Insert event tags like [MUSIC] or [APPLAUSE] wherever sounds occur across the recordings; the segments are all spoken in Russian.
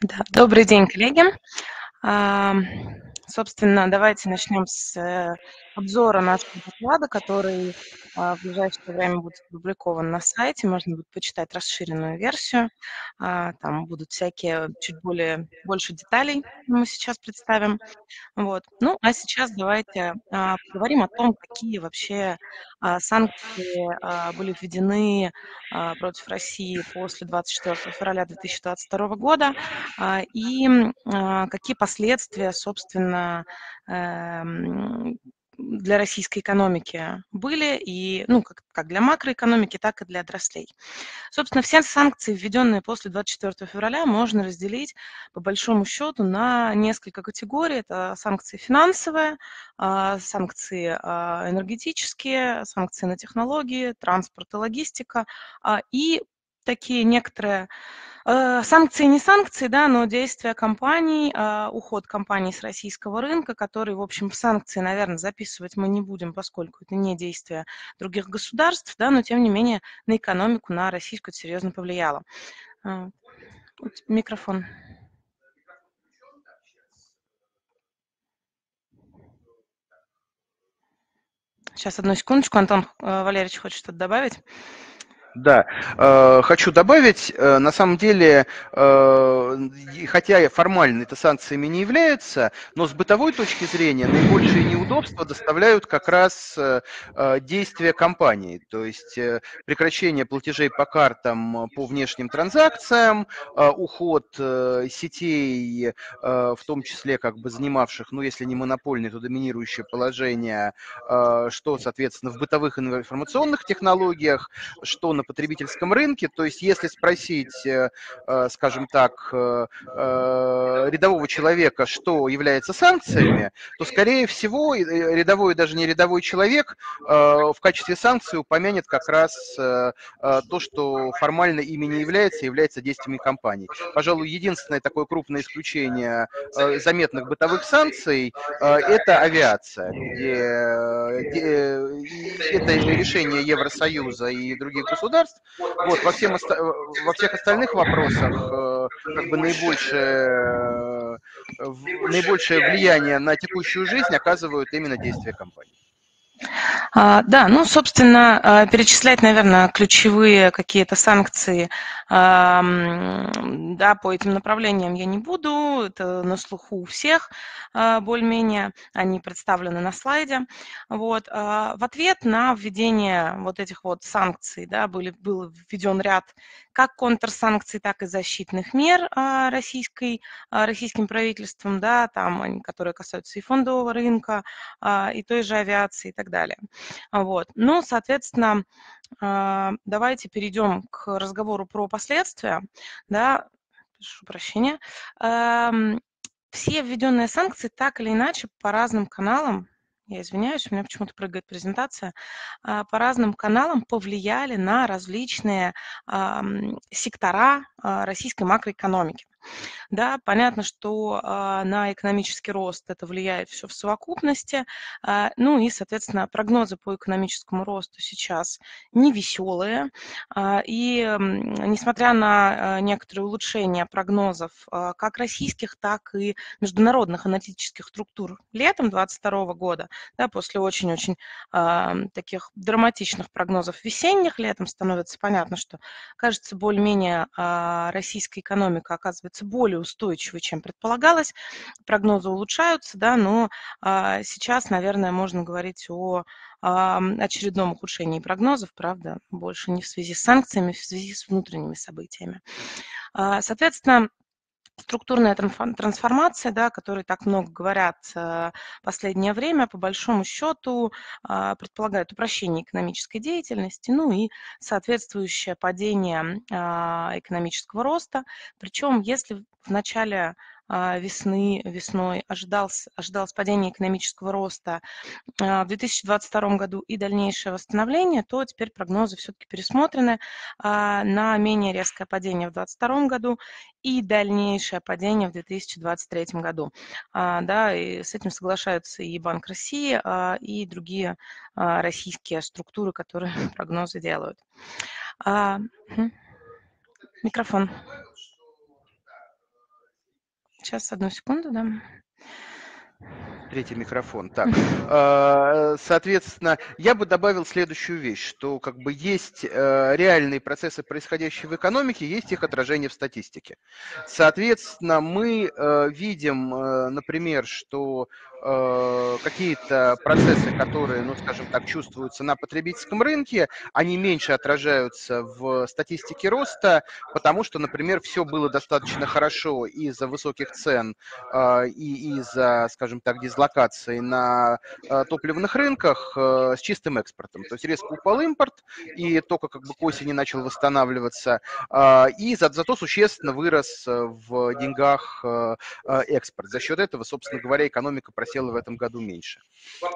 Да, добрый день, коллеги. Собственно, давайте начнем с э, обзора нашего доклада, который а, в ближайшее время будет опубликован на сайте. Можно будет почитать расширенную версию. А, там будут всякие чуть более больше деталей мы сейчас представим. Вот. Ну, а сейчас давайте а, поговорим о том, какие вообще санкции были введены против России после 24 февраля 2022 года и какие последствия, собственно, эм, для российской экономики были, и, ну, как, как для макроэкономики, так и для отраслей. Собственно, все санкции, введенные после 24 февраля, можно разделить, по большому счету, на несколько категорий. Это санкции финансовые, а, санкции а, энергетические, санкции на технологии, транспорт и логистика, а, и такие некоторые Э, санкции не санкции, да, но действия компаний, а, уход компаний с российского рынка, который, в общем, санкции, наверное, записывать мы не будем, поскольку это не действия других государств, да, но тем не менее на экономику, на российскую серьезно повлияло. А, микрофон. Сейчас, одну секундочку. Антон э, Валерьевич хочет что-то добавить. Да, э, хочу добавить, э, на самом деле, э, хотя формально это санкциями не является, но с бытовой точки зрения наибольшие неудобства доставляют как раз действия компании, то есть прекращение платежей по картам по внешним транзакциям, уход сетей, в том числе как бы занимавших, ну если не монопольное, то доминирующее положение, что, соответственно, в бытовых информационных технологиях, что на потребительском рынке. То есть, если спросить, э, э, скажем так, э, рядового человека, что является санкциями, то, скорее всего, рядовой даже не рядовой человек в качестве санкции упомянет как раз то, что формально ими не является, является действиями компании. Пожалуй, единственное такое крупное исключение заметных бытовых санкций – это авиация, где это решение Евросоюза и других государств, государств. Вот, во, всем, во всех остальных вопросах э, как бы наибольшее, э, наибольшее влияние на текущую жизнь оказывают именно действия компании. А, да, ну, собственно, а, перечислять, наверное, ключевые какие-то санкции да, по этим направлениям я не буду. Это на слуху у всех а, более-менее. Они представлены на слайде. Вот. В ответ на введение вот этих вот санкций да, были, был введен ряд как контрсанкций, так и защитных мер российской, российским правительством, да, там, которые касаются и фондового рынка, и той же авиации и так далее. Вот. Ну, соответственно, а, давайте перейдем к разговору про последствия. Да, прошу прощения. Все введенные санкции так или иначе по разным каналам я извиняюсь, у меня почему-то прыгает презентация, а, по разным каналам повлияли на различные сектора а, российской макроэкономики. Да, понятно, что а, на экономический рост это влияет все в совокупности. А, ну и, соответственно, прогнозы по экономическому росту сейчас невеселые. А, и несмотря на некоторые улучшения прогнозов как российских, так и международных аналитических структур летом 2022 года, да, после очень-очень таких драматичных прогнозов весенних летом становится понятно, что, кажется, более-менее российская экономика оказывается оказывается более устойчивой, чем предполагалось. Прогнозы улучшаются, да, но а, сейчас, наверное, можно говорить о а, очередном ухудшении прогнозов, правда, больше не в связи с санкциями, в связи с внутренними событиями. А, соответственно, структурная трансформация, да, о которой так много говорят в последнее время, по большому счету а, предполагает упрощение экономической деятельности, ну и соответствующее падение а, экономического роста. Причем, если в начале весны, весной ожидалось, ожидалось падение экономического роста а, в 2022 году и дальнейшее восстановление, то теперь прогнозы все-таки пересмотрены а, на менее резкое падение в 2022 году и дальнейшее падение в 2023 году. Да, и с этим соглашаются и Банк России, и другие российские структуры, которые [LAUGHS] прогнозы делают. Микрофон. Сейчас, одну секунду, да. Третий микрофон. Так, э, [LAUGHS] соответственно, я бы добавил следующую вещь, что как бы есть э, реальные процессы, происходящие в экономике, есть их отражение в статистике. Соответственно, мы э, видим, например, что Э, какие-то процессы, которые, ну, скажем так, чувствуются на потребительском рынке, они меньше отражаются в статистике роста, потому что, например, все было достаточно хорошо из-за высоких цен э, и из-за, скажем так, дислокации на э, топливных рынках с чистым экспортом. То есть резко упал импорт, и только как бы к осени начал восстанавливаться, и за, зато существенно вырос в деньгах экспорт. За счет этого, собственно говоря, экономика просела в этом году меньше.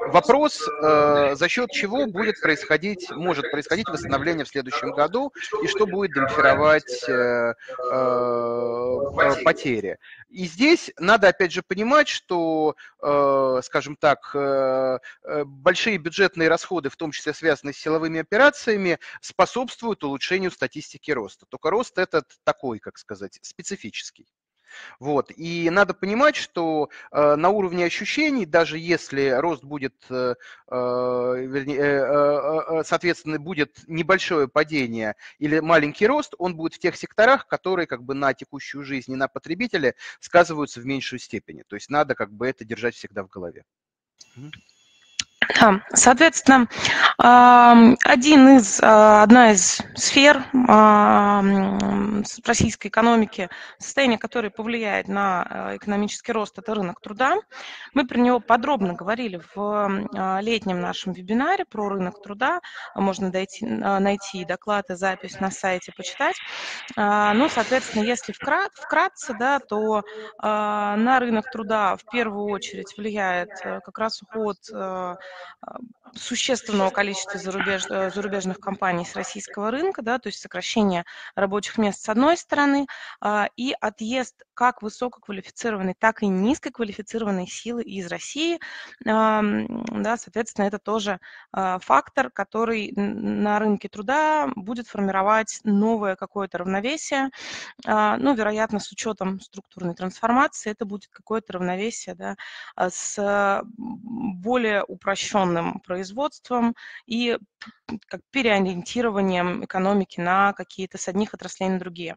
Вопрос, э, за счет чего будет происходить, может происходить восстановление в следующем году и что будет демпфировать э, э, потери. И здесь надо опять же понимать, что, э, скажем так, э, э, большие бюджетные расходы, в том числе связанные с силовыми операциями, способствуют улучшению статистики роста. Только рост этот такой, как сказать, специфический. Вот. И надо понимать, что э, на уровне ощущений, даже если рост будет, э, э вернее, э, э, э, соответственно, будет небольшое падение или маленький рост, он будет в тех секторах, которые как бы на текущую жизнь и на потребителя сказываются в меньшей степени. То есть надо как бы это держать всегда в голове. Да, соответственно, один из, а, одна из сфер российской экономики, состояние которой повлияет на а, экономический рост, это рынок труда. Мы про него подробно говорили в а, летнем нашем вебинаре про рынок труда. Можно дойти, найти доклад и запись на сайте, почитать. Ну, соответственно, если вкратце, да, то на рынок труда в первую очередь влияет как раз уход um, существенного количества зарубеж, э, зарубежных компаний с российского рынка, да, то есть сокращение рабочих мест с одной стороны а, и отъезд как высококвалифицированной, так и низкоквалифицированной силы из России. Да, соответственно, это тоже а, фактор, который на рынке труда будет формировать новое какое-то равновесие. А, ну, вероятно, с учетом структурной трансформации это будет какое-то равновесие да, с более упрощенным производством и как переориентированием экономики на какие-то с одних отраслей на другие.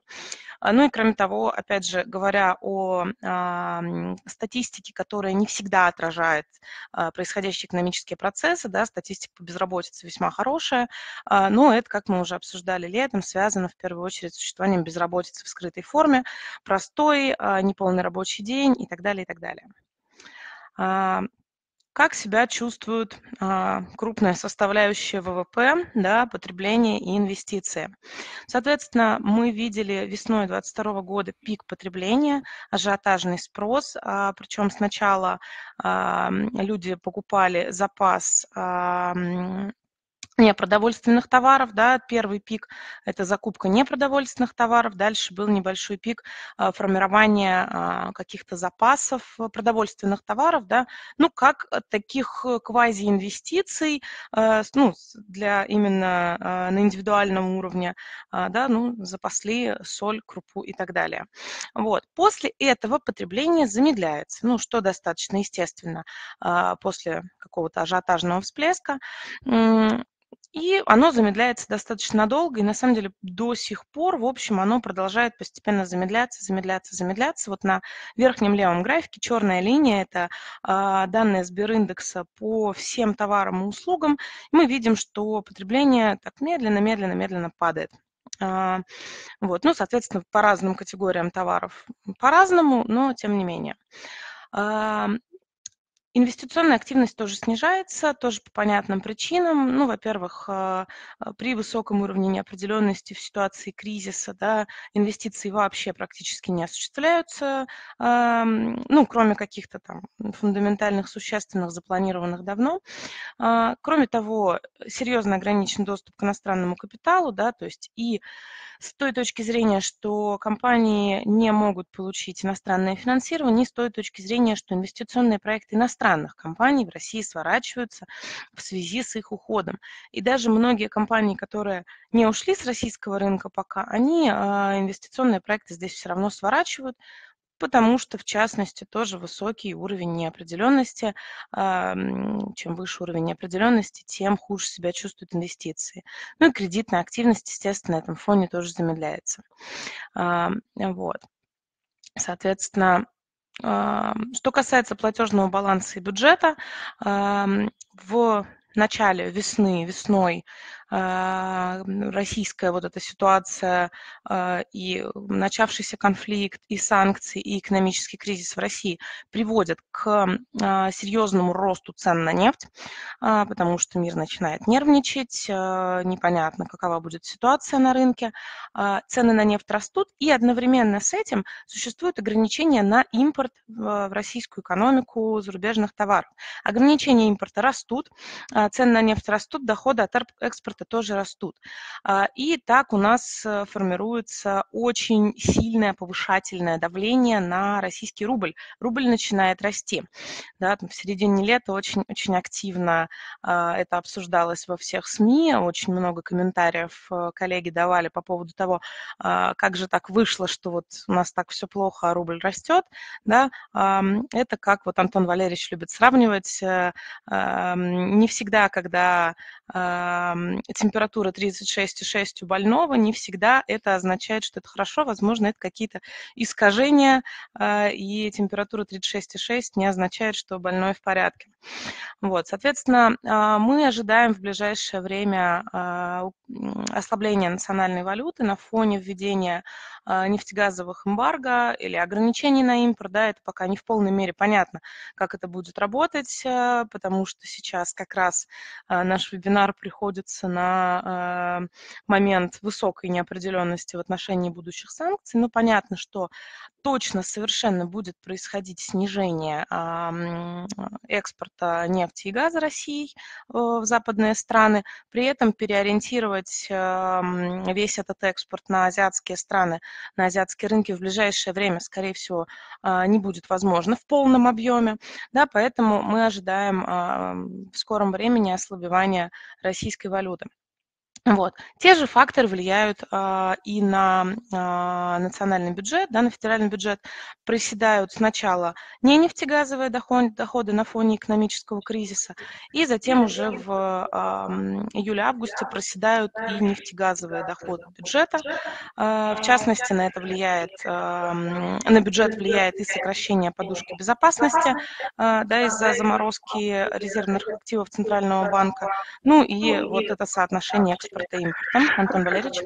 А, ну и кроме того, опять же, говоря о а, статистике, которая не всегда отражает а, происходящие экономические процессы, да, статистика по безработице весьма хорошая, а, но это, как мы уже обсуждали летом, связано в первую очередь с существованием безработицы в скрытой форме, простой, а, неполный рабочий день и так далее, и так далее. Как себя чувствует а, крупная составляющая ВВП, да, потребление и инвестиции? Соответственно, мы видели весной 2022 года пик потребления, ажиотажный спрос, а, причем сначала а, люди покупали запас а, непродовольственных товаров, да, первый пик – это закупка непродовольственных товаров, дальше был небольшой пик а, формирования а, каких-то запасов продовольственных товаров, да, ну, как таких э, квази-инвестиций, э, ну, для именно а, на индивидуальном уровне, да, ну, запасли соль, крупу и так далее. Вот. После этого потребление замедляется, ну, что достаточно естественно после какого-то ажиотажного всплеска, и оно замедляется достаточно долго, и на самом деле до сих пор, в общем, оно продолжает постепенно замедляться, замедляться, замедляться. Вот на верхнем левом графике черная линия – это а, данные Сбериндекса по всем товарам и услугам. Мы видим, что потребление так медленно, медленно, медленно падает. А, вот, ну, соответственно, по разным категориям товаров по-разному, но тем не менее. Инвестиционная активность тоже снижается, тоже по понятным причинам. Ну, во-первых, а, а, при высоком уровне неопределенности в ситуации кризиса да, инвестиции вообще практически не осуществляются, ну, кроме каких-то там фундаментальных, существенных, запланированных давно. А, кроме того, серьезно ограничен доступ к иностранному капиталу, да, то есть и с той точки зрения, что компании не могут получить иностранное финансирование, и с той точки зрения, что инвестиционные проекты иностранных компаний в России сворачиваются в связи с их уходом. И даже многие компании, которые не ушли с российского рынка пока, они а, инвестиционные проекты здесь все равно сворачивают, потому что, в частности, тоже высокий уровень неопределенности. Чем выше уровень неопределенности, тем хуже себя чувствуют инвестиции. Ну и кредитная активность, естественно, на этом фоне тоже замедляется. Вот. Соответственно, что касается платежного баланса и бюджета, в начале весны, весной а, российская вот эта ситуация а, и начавшийся конфликт, и санкции, и экономический кризис в России приводят к а, серьезному росту цен на нефть, потому что мир начинает нервничать, непонятно, какова будет ситуация на рынке, цены на нефть растут, и одновременно с этим существуют ограничения на импорт в российскую экономику зарубежных товаров. Ограничения импорта растут, цены на нефть растут, доходы от экспорта тоже растут. А, и так у нас э, формируется очень сильное повышательное давление на российский рубль. Рубль начинает расти. Да, в середине лета очень, очень активно а, это обсуждалось во всех СМИ, очень много комментариев э, коллеги давали по поводу того, а, как же так вышло, что вот у нас так все плохо, а рубль растет. Да? Это как вот Антон Валерьевич любит сравнивать. Э, не всегда, когда температура 36,6 у больного, не всегда это означает, что это хорошо. Возможно, это какие-то искажения, а, и температура 36,6 не означает, что больной в порядке. Вот, соответственно, а, мы ожидаем в ближайшее время а, ослабления национальной валюты на фоне введения нефтегазовых эмбарго или ограничений на импорт. Да, это пока не в полной мере понятно, как это будет работать, потому что сейчас как раз наш вебинар приходится на э, момент высокой неопределенности в отношении будущих санкций. Ну, понятно, что точно совершенно будет происходить снижение экспорта нефти и газа России э, в западные страны, при этом переориентировать весь этот экспорт на азиатские страны, на азиатские рынки в ближайшее время, скорее всего, а, не будет возможно в полном объеме, да, поэтому мы ожидаем в скором времени ослабевания российской валюты. Вот. Те же факторы влияют а, и на а, национальный бюджет, да, на федеральный бюджет. Проседают сначала не нефтегазовые доходы, доходы на фоне экономического кризиса, и затем уже в а, июле-августе проседают и нефтегазовые доходы бюджета. А, в частности, на это влияет, а, на бюджет влияет и сокращение подушки безопасности а, да, из-за заморозки резервных активов Центрального банка, ну и вот это соотношение экспорта экспорта и импорта. Антон Валерьевич.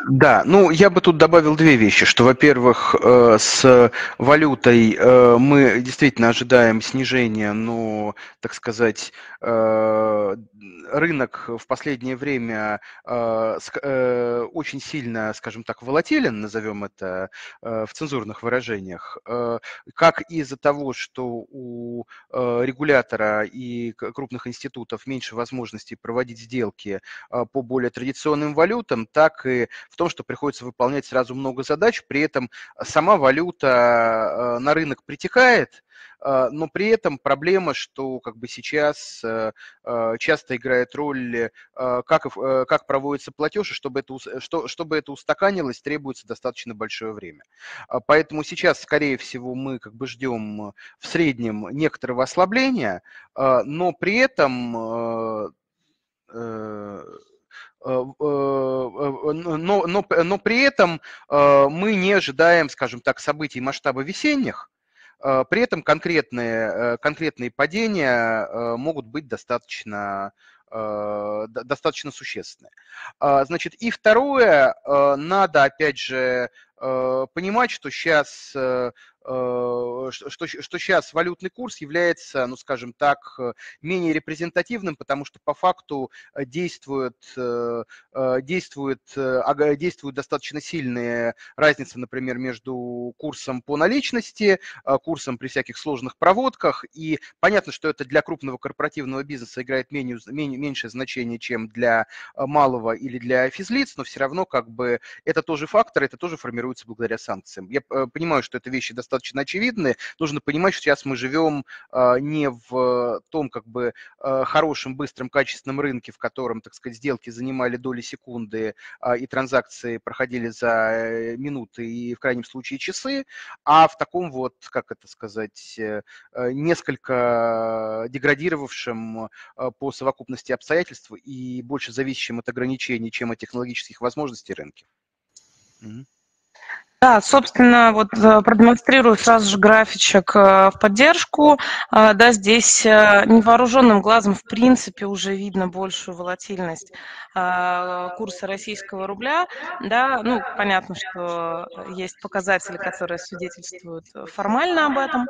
Да, ну я бы тут добавил две вещи, что, во-первых, э, с валютой э, мы действительно ожидаем снижения, но, так сказать, э, рынок в последнее время очень сильно, скажем так, волатилен, назовем это в цензурных выражениях, как из-за того, что у регулятора и крупных институтов меньше возможностей проводить сделки по более традиционным валютам, так и в том, что приходится выполнять сразу много задач, при этом сама валюта э, на рынок притекает, э, но при этом проблема, что как бы сейчас э, часто играет роль, как, как проводится платеж, и чтобы это, что, чтобы это устаканилось, требуется достаточно большое время. А поэтому сейчас, скорее всего, мы как бы ждем в среднем некоторого ослабления, но при этом Э, э, э, но, но, но при этом мы не ожидаем, скажем так, событий масштаба весенних, при этом конкретные, конкретные падения могут быть достаточно, достаточно существенные. А, значит, и второе, надо, опять же, понимать, что сейчас Э, что, что сейчас валютный курс является, ну, скажем так, э, менее репрезентативным, потому что по факту э, действует, действует, действуют достаточно сильные разницы, например, между курсом по наличности, курсом при всяких сложных проводках, и понятно, что это для крупного корпоративного бизнеса играет менее, менее, меньшее значение, чем для малого или для физлиц, но все равно как бы это тоже фактор, это тоже формируется благодаря санкциям. Я понимаю, что это вещи достаточно достаточно очевидны. Нужно понимать, что сейчас мы живем не в том как бы хорошем, быстром, качественном рынке, в котором, так сказать, сделки занимали доли секунды и транзакции проходили за минуты и в крайнем случае часы, а в таком вот, как это сказать, несколько деградировавшем по совокупности обстоятельств и больше зависящим от ограничений, чем от технологических возможностей рынке. Да, собственно, вот э, продемонстрирую сразу же графичек э, в поддержку. Э, да, здесь невооруженным глазом в принципе уже видно большую волатильность курса российского рубля. Да, ну, понятно, что есть показатели, которые свидетельствуют формально об этом.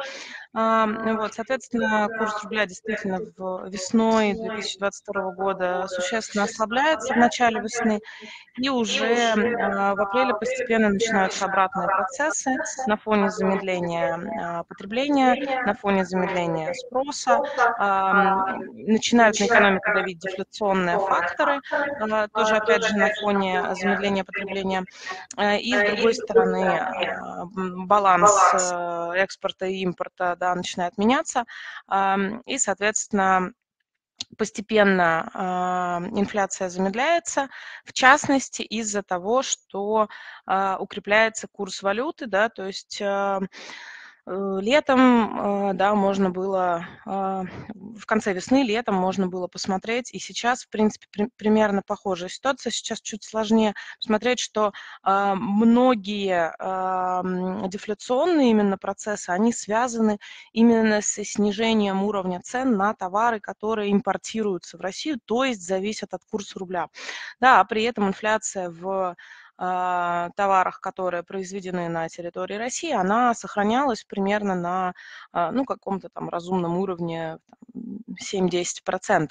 Вот, соответственно, курс рубля действительно в весной 2022 года существенно ослабляется в начале весны, и уже в апреле постепенно начинаются обратные обратные процессы на фоне замедления а, потребления, на фоне замедления спроса, начинают на экономику давить дефляционные факторы, а, тоже опять же на фоне замедления потребления. И с другой стороны а, баланс э, экспорта и импорта да, начинает меняться, и, соответственно, постепенно э, инфляция замедляется, в частности из-за того, что э, укрепляется курс валюты, да, то есть э, летом, э, да, можно было, а, в конце весны, летом можно было посмотреть, и сейчас, в принципе, примерно похожая ситуация. Сейчас чуть сложнее смотреть, что а, многие дефляционные именно процессы, они связаны именно с снижением уровня цен на товары, которые импортируются в Россию, то есть зависят от курса рубля. Да, а при этом инфляция в а, товарах, которые произведены на территории России, она сохранялась примерно на а, ну, каком-то там разумном уровне 7-10%.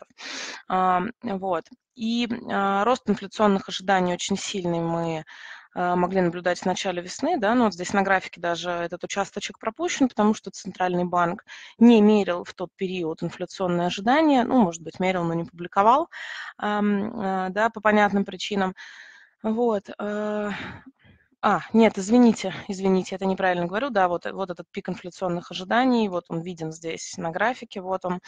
Вот. И а, рост инфляционных ожиданий очень сильный мы могли наблюдать в начале весны, да, но вот здесь на графике даже этот участочек пропущен, потому что Центральный банк не мерил в тот период инфляционные ожидания, ну, может быть, мерил, но не публиковал, да, по понятным причинам. Вот. Э, а, нет, извините, извините, это неправильно говорю. Да, вот, вот этот пик инфляционных ожиданий, вот он виден здесь на графике, вот он.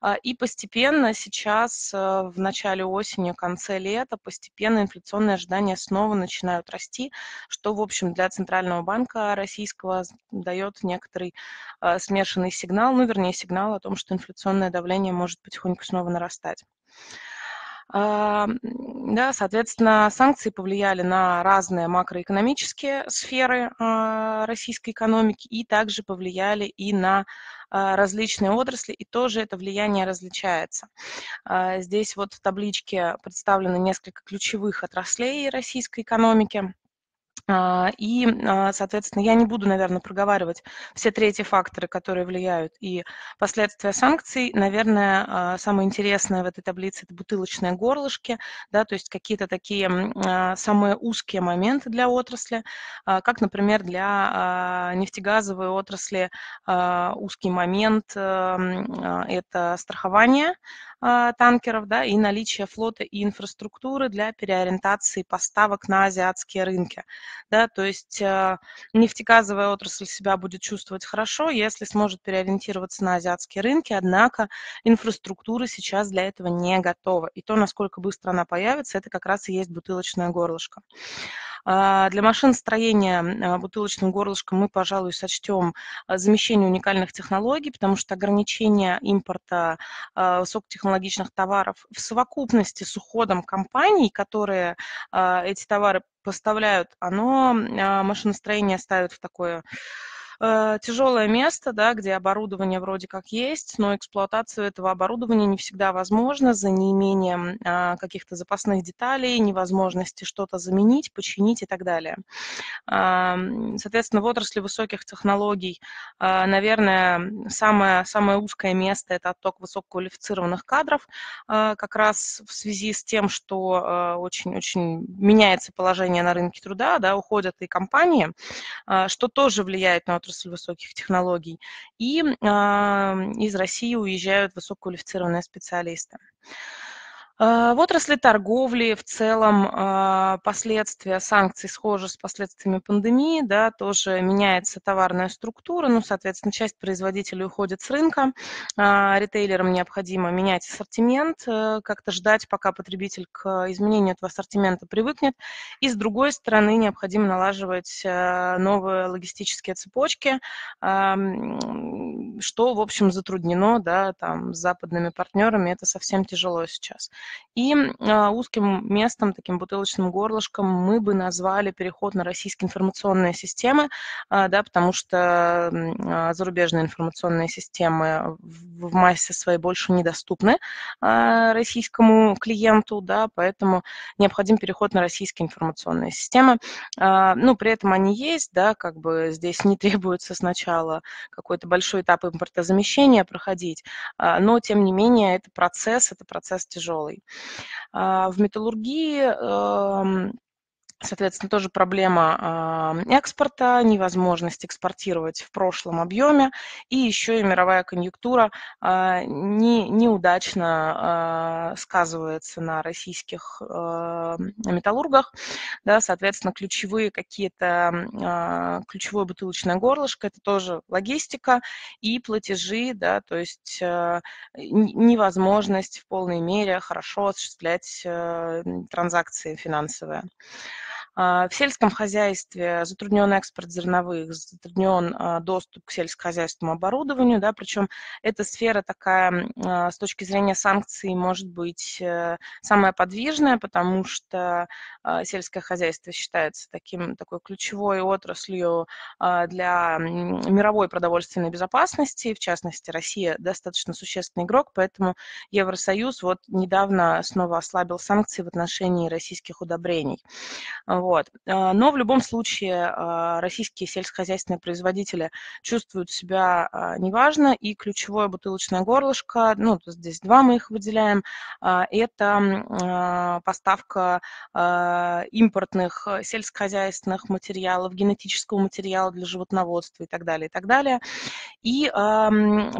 А, и постепенно сейчас, э, в начале осени, конце лета, постепенно инфляционные ожидания снова начинают расти, что, в общем, для Центрального банка российского дает некоторый э, смешанный сигнал, ну, вернее, сигнал о том, что инфляционное давление может потихоньку снова нарастать. А, да, соответственно, санкции повлияли на разные макроэкономические сферы а, российской экономики и также повлияли и на а, различные отрасли, и тоже это влияние различается. Здесь вот в табличке представлены несколько ключевых отраслей российской экономики. А, и, а, соответственно, я не буду, наверное, проговаривать все третьи факторы, которые влияют, и последствия санкций. Наверное, а, самое интересное в этой таблице – это бутылочные горлышки, да, то есть какие-то такие самые узкие моменты для отрасли, как, например, для нефтегазовой отрасли узкий момент – это страхование, танкеров, да, и наличие флота и инфраструктуры для переориентации поставок на азиатские рынки. Да, то есть а, нефтегазовая отрасль себя будет чувствовать хорошо, если сможет переориентироваться на азиатские рынки, однако инфраструктура сейчас для этого не готова. И то, насколько быстро она появится, это как раз и есть бутылочное горлышко. А, для машиностроения а, бутылочным горлышком мы, пожалуй, сочтем а, замещение уникальных технологий, потому что ограничение импорта высокотехнологичных товаров в совокупности с уходом компаний, которые эти товары поставляют, оно машиностроение ставит в такое э, тяжелое место, да, где оборудование вроде как есть, но эксплуатация этого оборудования не всегда возможна за неимением э, каких-то запасных деталей, невозможности что-то заменить, починить и так далее. Э, соответственно, в отрасли высоких технологий, э, наверное, самое, самое узкое место – это отток высококвалифицированных кадров, э, как раз в связи с тем, что очень-очень меняется положение на рынке труда, да, уходят и компании, что тоже влияет на отрасль отрасль высоких технологий, и из России уезжают высококвалифицированные специалисты. В отрасли торговли в целом последствия санкций схожи с последствиями пандемии, да, тоже меняется товарная структура, ну, соответственно, часть производителей уходит с рынка, ритейлерам необходимо менять ассортимент, э, как-то ждать, пока потребитель к изменению этого ассортимента привыкнет, и с другой стороны необходимо налаживать э, новые логистические цепочки, что, в общем, затруднено, да, там, с западными партнерами, это совсем тяжело сейчас. И а, узким местом, таким бутылочным горлышком мы бы назвали переход на российские информационные системы, а, да, потому что а, зарубежные информационные системы в массе своей больше недоступны российскому клиенту, да, поэтому необходим переход на российские информационные системы. Ну, при этом они есть, да, как бы здесь не [LAUGHS] требуется сначала какой-то большой этап импортозамещения проходить, но, тем не менее, это процесс, это процесс тяжелый. А, в металлургии эм, Соответственно, тоже проблема экспорта, невозможность экспортировать в прошлом объеме, и еще и мировая конъюнктура а, не, неудачно а, сказывается на российских а, металлургах. Да, соответственно, ключевые какие-то, ключевое бутылочное горлышко – это тоже логистика и платежи, да, то есть невозможность в полной мере хорошо осуществлять транзакции финансовые. А, в сельском хозяйстве затруднен экспорт зерновых, затруднен а, доступ к сельскохозяйственному оборудованию, да, причем эта сфера такая а, с точки зрения санкций может быть э, самая подвижная, потому что сельское хозяйство считается таким, такой ключевой отраслью для мировой продовольственной безопасности, в частности, Россия достаточно существенный игрок, поэтому Евросоюз вот недавно снова ослабил санкции в отношении российских удобрений. Вот. А, но в любом случае а, российские сельскохозяйственные производители чувствуют себя а, неважно, и ключевое бутылочное горлышко, ну, здесь два мы их выделяем, это поставка импортных сельскохозяйственных материалов, генетического материала для животноводства и так далее, и так далее. И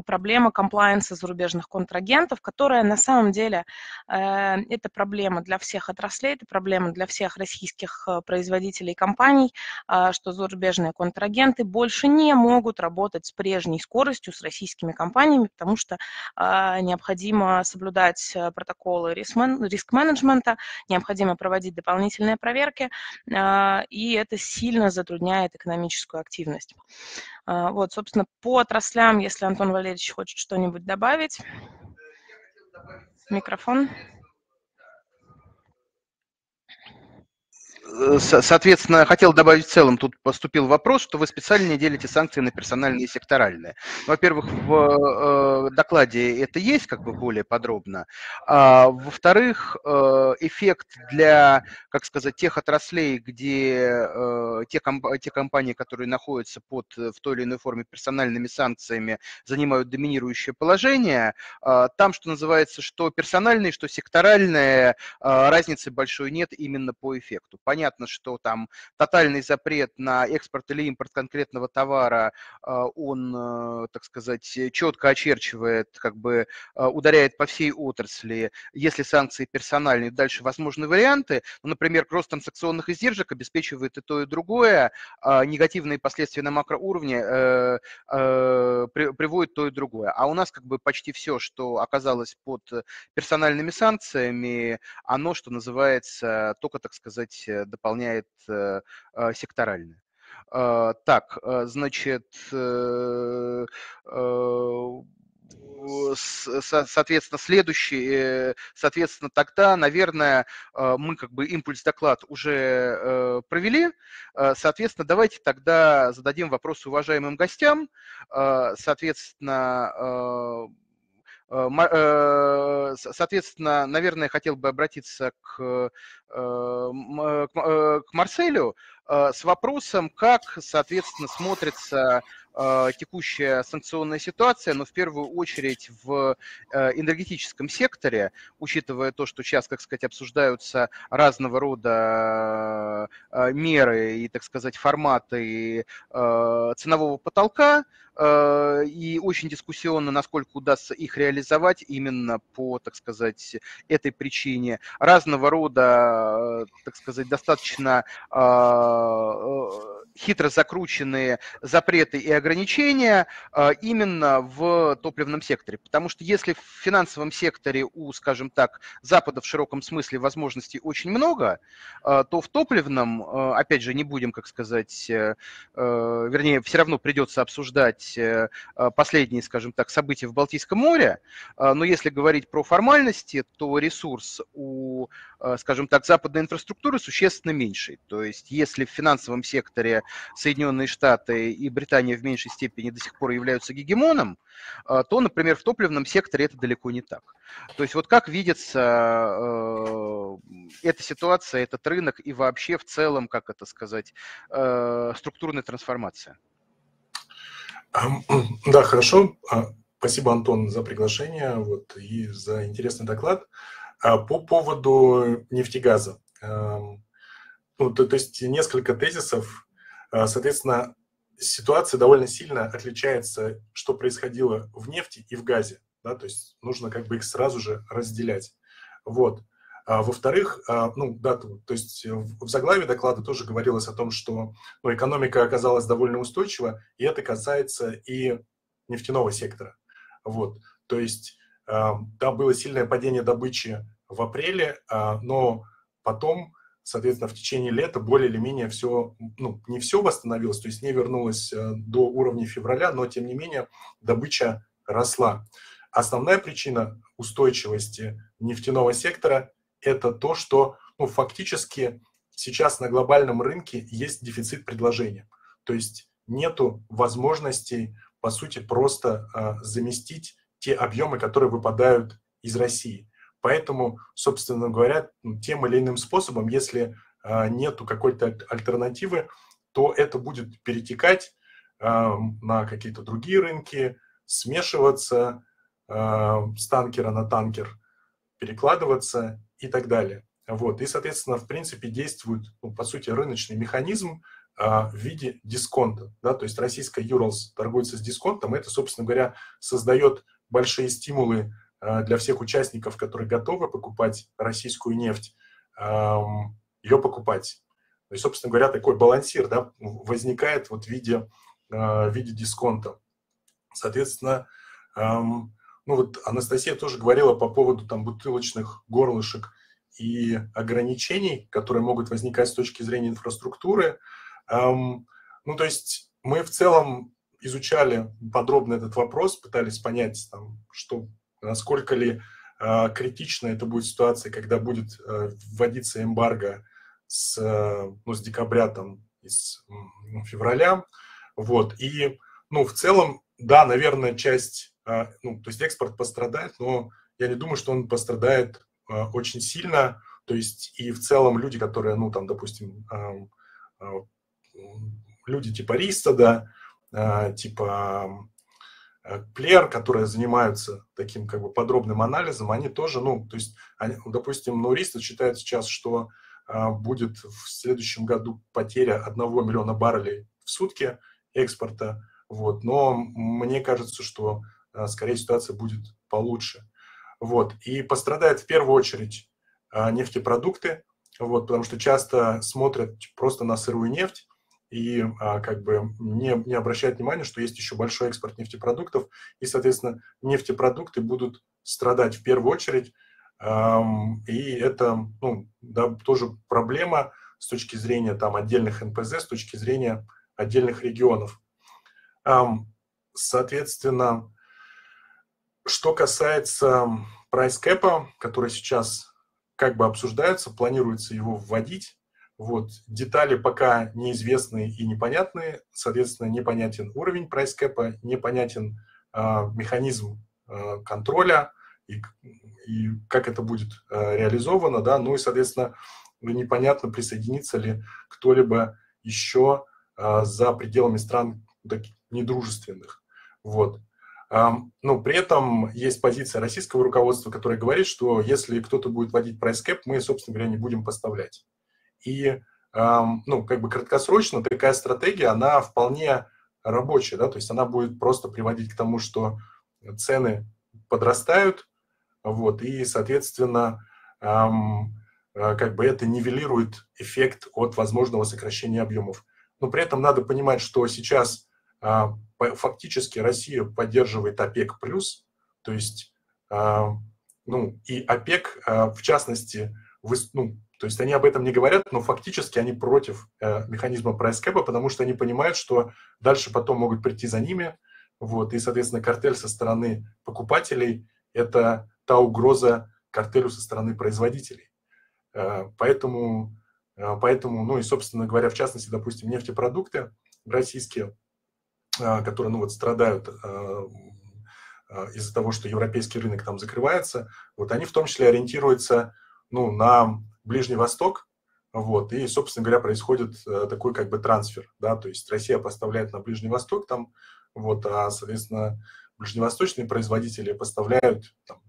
проблема комплайенса зарубежных контрагентов, которая на самом деле э, это проблема для всех отраслей, это проблема для всех российских Э, производителей компаний, а, что зарубежные контрагенты больше не могут работать с прежней скоростью с российскими компаниями, потому что а, необходимо соблюдать э, протоколы риск-менеджмента, необходимо проводить дополнительные проверки, а, и это сильно затрудняет экономическую активность. Вот, собственно, по отраслям, если Антон Валерьевич хочет что-нибудь добавить. Микрофон. Соответственно, хотел добавить в целом, тут поступил вопрос, что вы специально не делите санкции на персональные и секторальные. Во-первых, в э, докладе это есть как бы более подробно. А, во-вторых, э, эффект для, как сказать, тех отраслей, где те, комп те компании, которые находятся под в той или иной форме персональными санкциями, занимают доминирующее положение, а, там, что называется, что персональные, что секторальные, а, разницы большой нет именно по эффекту. Понятно, что там тотальный запрет на экспорт или импорт конкретного товара, а, он, э, так сказать, четко очерчивает, как бы а, ударяет по всей отрасли. Если санкции персональные, дальше возможны варианты. Ну, например, кросс-транзакционных издержек обеспечивает и то, и другое. А негативные последствия на макроуровне э, э, приводит то и другое. А у нас как бы почти все, что оказалось под персональными санкциями, оно, что называется, только, так сказать, дополняет э, секторальное. Так, значит, э, соответственно, следующий, э, соответственно, тогда, наверное, мы как бы импульс-доклад уже провели. Соответственно, давайте тогда зададим вопрос уважаемым гостям. Соответственно, Э, э, соответственно, наверное, хотел бы обратиться к, э, к Марселю с вопросом, как, соответственно, смотрится э, текущая санкционная ситуация, но в первую очередь в э, энергетическом секторе, учитывая то, что сейчас, как сказать, обсуждаются разного рода э, меры и, так сказать, форматы э, ценового потолка, э, и очень дискуссионно, насколько удастся их реализовать именно по, так сказать, этой причине. Разного рода, э, так сказать, достаточно э, хитро закрученные запреты и ограничения а, именно в топливном секторе. Потому что если в финансовом секторе у, скажем так, Запада в широком смысле возможностей очень много, а, то в топливном, а, опять же, не будем, как сказать, э, э, вернее, все равно придется обсуждать э, последние, скажем так, события в Балтийском море, но если говорить про формальности, то ресурс у, скажем так, западной инфраструктуры существенно меньший. То есть если в финансовом секторе Соединенные Штаты и Британия в меньшей степени до сих пор являются гегемоном, а, то, например, в топливном секторе это далеко не так. То есть вот как видится э, эта ситуация, этот рынок и вообще в целом, как это сказать, э, структурная трансформация? Да, хорошо. А, спасибо, Антон, за приглашение вот, и за интересный доклад. А, по поводу нефтегаза. Ну, то, то есть несколько тезисов а, соответственно, ситуация довольно сильно отличается, что происходило в нефти и в газе. Да, то есть нужно как бы их сразу же разделять. Вот. А, во-вторых, а, ну, да, то, есть в заглаве доклада тоже говорилось о том, что ну, экономика оказалась довольно устойчива, и это касается и нефтяного сектора. Вот. То есть да, было сильное падение добычи в апреле, но потом Соответственно, в течение лета более или менее все, ну, не все восстановилось, то есть не вернулось э, до уровня февраля, но тем не менее добыча росла. Основная причина устойчивости нефтяного сектора – это то, что ну, фактически сейчас на глобальном рынке есть дефицит предложения. То есть нету возможностей, по сути, просто э, заместить те объемы, которые выпадают из России. Поэтому, собственно говоря, тем или иным способом, если а, нету какой-то альтернативы, то это будет перетекать а, на какие-то другие рынки, смешиваться а, с танкера на танкер, перекладываться и так далее. Вот. И, соответственно, в принципе, действует, ну, по сути, рыночный механизм в виде дисконта. Да? То есть российская Юралс торгуется с дисконтом, и это, собственно говоря, создает большие стимулы Э, для всех участников, которые готовы покупать российскую нефть, ее покупать. То есть, собственно говоря, такой балансир да, возникает вот в виде, э, в виде дисконта. Соответственно, ну вот Анастасия тоже говорила по поводу там бутылочных горлышек и ограничений, которые могут возникать с точки зрения инфраструктуры. Ну, то есть мы в целом изучали подробно этот вопрос, пытались понять, там, что насколько ли э, критична это будет ситуация, когда будет э, вводиться эмбарго с, э, ну, с декабря там, из ну, февраля. Вот. И ну, в целом, да, наверное, часть, э, ну, то есть экспорт пострадает, но я не думаю, что он пострадает э, очень сильно. То есть и в целом люди, которые, ну, там, допустим, э, э, люди типа Риста, да, типа Э, плеер, которые занимаются таким как бы подробным анализом, они тоже, ну, то есть, они, допустим, нуристы считают сейчас, что а, будет в следующем году потеря 1 миллиона баррелей в сутки экспорта, вот, но мне кажется, что а, скорее ситуация будет получше. Вот, и пострадает в первую очередь а, нефтепродукты, вот, потому что часто смотрят просто на сырую нефть, и а, как бы не, не обращает внимания, что есть еще большой экспорт нефтепродуктов, и, соответственно, нефтепродукты будут страдать в первую очередь, эм, и это ну, да, тоже проблема с точки зрения там, отдельных НПЗ, с точки зрения отдельных регионов. Эм, соответственно, что касается прайс-кэпа, который сейчас как бы обсуждается, планируется его вводить, вот. Детали пока неизвестны и непонятны, соответственно, непонятен уровень прайс-кэпа, непонятен э, механизм э, контроля и, и как это будет э, реализовано, да, ну и, соответственно, непонятно, присоединится ли кто-либо еще э, за пределами стран, недружественных. Вот. Ну, при этом есть позиция российского руководства, которая говорит, что если кто-то будет вводить price cap, мы, собственно говоря, не будем поставлять. И, ну, как бы краткосрочно такая стратегия, она вполне рабочая, да, то есть она будет просто приводить к тому, что цены подрастают, вот, и, соответственно, эм, как бы это нивелирует эффект от возможного сокращения объемов. Но при этом надо понимать, что сейчас э, фактически Россия поддерживает ОПЕК+, то есть, а, ну, и ОПЕК, а, в частности, ну, то есть они об этом не говорят, но фактически они против э, механизма прайс-кэпа, потому что они понимают, что дальше потом могут прийти за ними, вот, и, соответственно, картель со стороны покупателей – это та угроза картелю со стороны производителей. Э, поэтому, э, поэтому, ну и, собственно говоря, в частности, допустим, нефтепродукты российские а, которые ну, вот, страдают а, а, из-за того, что европейский рынок там закрывается, вот они в том числе ориентируются ну, на Ближний Восток, вот, и, собственно говоря, происходит такой как бы трансфер, да, то есть Россия поставляет на Ближний Восток там, вот, а, соответственно, ближневосточные производители поставляют там,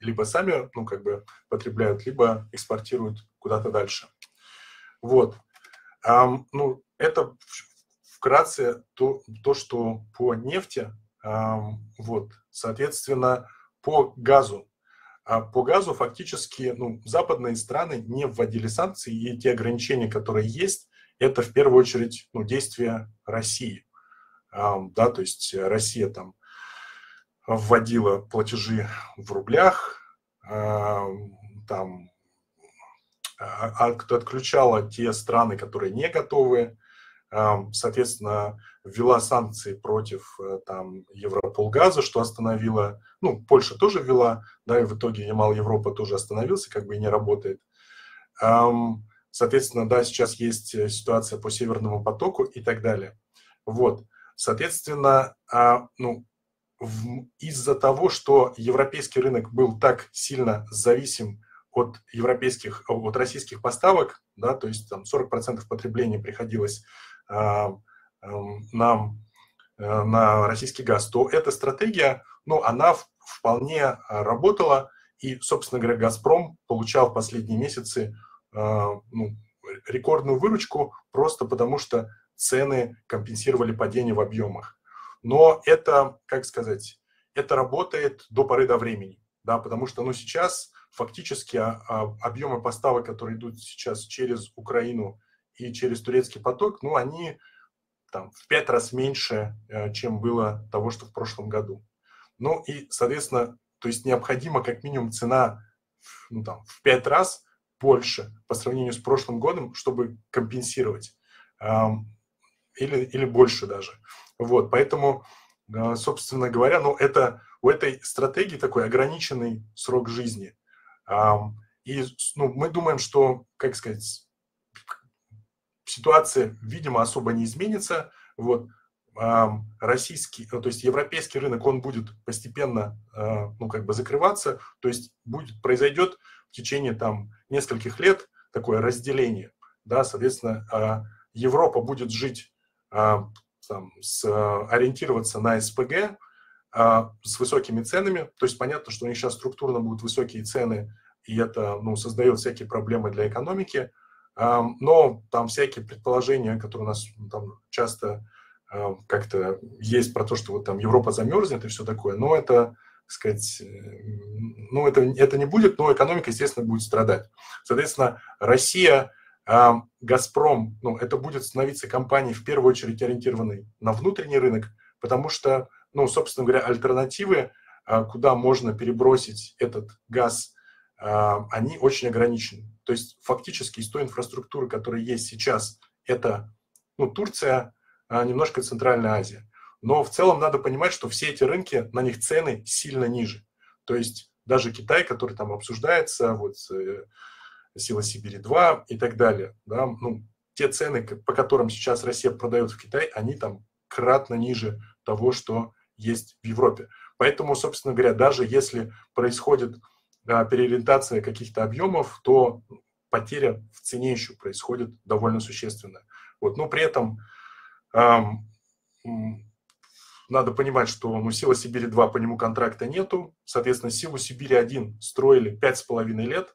либо сами, ну, как бы потребляют, либо экспортируют куда-то дальше. Вот. Um, ну, это вкратце то, то что по нефти, вот, соответственно, по газу. А по газу фактически ну, западные страны не вводили санкции, и те ограничения, которые есть, это в первую очередь ну, действия России. Да, то есть Россия там вводила платежи в рублях, там а, отключала те страны, которые не готовы соответственно, ввела санкции против э, там, Европолгаза, что остановило, ну, Польша тоже ввела, да, и в итоге Ямал Европа тоже остановился, как бы и не работает. Соответственно, да, сейчас есть э, ситуация по Северному потоку и так далее. Вот, соответственно, а, ну, из-за того, что европейский рынок был так сильно зависим от европейских, от российских поставок, да, то есть там 40% потребления приходилось нам э, на российский газ, то эта стратегия, ну, она вполне работала, и, собственно говоря, «Газпром» получал в последние месяцы а, ну, рекордную выручку просто потому, что цены компенсировали падение в объемах. Но это, как сказать, это работает до поры до времени, да, потому что, ну, сейчас фактически а, объемы поставок, которые идут сейчас через Украину и через турецкий поток, ну, они там в пять раз меньше, э, чем было того, что в прошлом году. Ну и, соответственно, то есть необходима как минимум цена ну, там, в пять раз больше по сравнению с прошлым годом, чтобы компенсировать. Или, или больше даже. Вот, поэтому, э, собственно говоря, ну, это, у этой стратегии такой ограниченный срок жизни. И ну, мы думаем, что, как сказать, ситуация, видимо, особо не изменится. Вот российский, то есть европейский рынок, он будет постепенно, а, ну, как бы закрываться, то есть будет, произойдет в течение там нескольких лет такое разделение, да, соответственно, а, Европа будет жить, а, там, с, ориентироваться на СПГ с высокими ценами, то есть понятно, что у них сейчас структурно будут высокие цены, и это, ну, создает всякие проблемы для экономики, но там всякие предположения, которые у нас там часто как-то есть про то, что вот там Европа замерзнет и все такое, но это, так сказать, э, ну это, это не будет, но экономика, естественно, будет страдать. Соответственно, Россия, Газпром, ну это будет становиться компанией в первую очередь ориентированной на внутренний рынок, потому что, ну, собственно говоря, альтернативы, а, куда можно перебросить этот газ, они очень ограничены. То есть фактически из той инфраструктуры, которая есть сейчас, это ну, Турция, а немножко Центральная Азия. Но в целом надо понимать, что все эти рынки, на них цены сильно ниже. То есть даже Китай, который там обсуждается, вот э, Сила Сибири 2 и так далее, да, ну, те цены, по которым сейчас Россия продает в Китай, они там кратно ниже того, что есть в Европе. Поэтому, собственно говоря, даже если происходит переориентация каких-то объемов, то потеря в цене еще происходит довольно существенно. Вот. Но при этом эм, надо понимать, что ну, Сила Сибири-2 по нему контракта нету, соответственно, Силу Сибири-1 строили пять с половиной лет,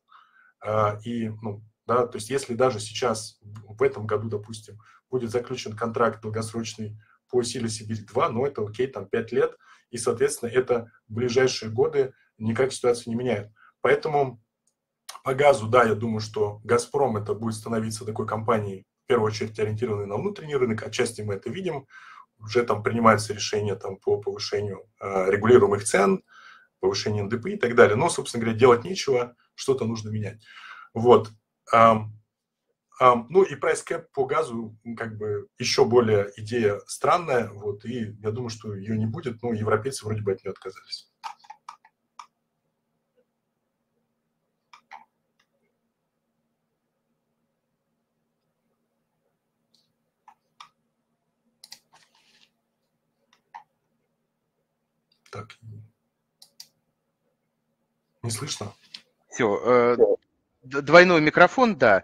а, и, ну, да, то есть если даже сейчас, в этом году, допустим, будет заключен контракт долгосрочный по Силе Сибирь-2, ну, это окей, там 5 лет, и, соответственно, это ближайшие годы никак ситуацию не меняет. Поэтому по газу, да, я думаю, что «Газпром» это будет становиться такой компанией, в первую очередь ориентированной на внутренний рынок, отчасти мы это видим, уже там принимаются решения там, по повышению э, регулируемых цен, повышению НДП и так далее. Но, собственно говоря, делать нечего, что-то нужно менять. Вот. Um, um, ну и прайс кэп по газу, как бы еще более идея странная, вот, и я думаю, что ее не будет, но европейцы вроде бы от нее отказались. Так. Не слышно? Все, э, двойной микрофон, да.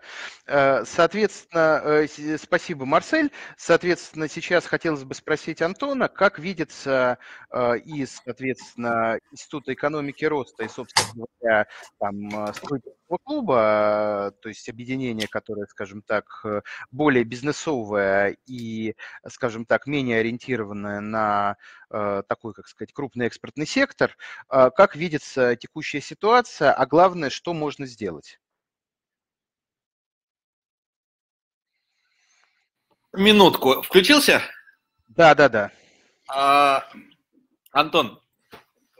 Э, соответственно, э, спасибо, Марсель. Соответственно, сейчас хотелось бы спросить Антона, как видится э, из, соответственно, Института экономики роста и, собственно говоря, там, клуба, то есть объединение, которое, скажем так, более бизнесовое и, скажем так, менее ориентированное на такой, как сказать, крупный экспортный сектор, как видится текущая ситуация, а главное, что можно сделать? Минутку. Включился? Да, да, да. А, Антон,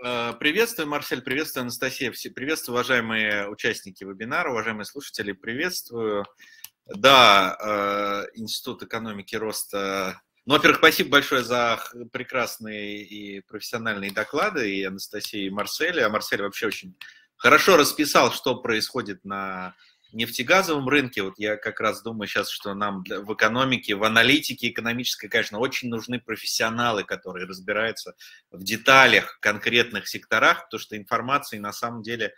э, приветствую, Марсель, приветствую, Анастасия, все, приветствую, уважаемые участники вебинара, уважаемые слушатели, приветствую. Да, э, Институт экономики роста. Ну, во-первых, спасибо большое за прекрасные и профессиональные доклады и Анастасии, и Марселя. А Марсель вообще очень хорошо расписал, что происходит на нефтегазовом рынке, вот я как раз думаю сейчас, что нам в экономике, в аналитике экономической, конечно, очень нужны профессионалы, которые разбираются в деталях конкретных секторах, потому что информации на самом деле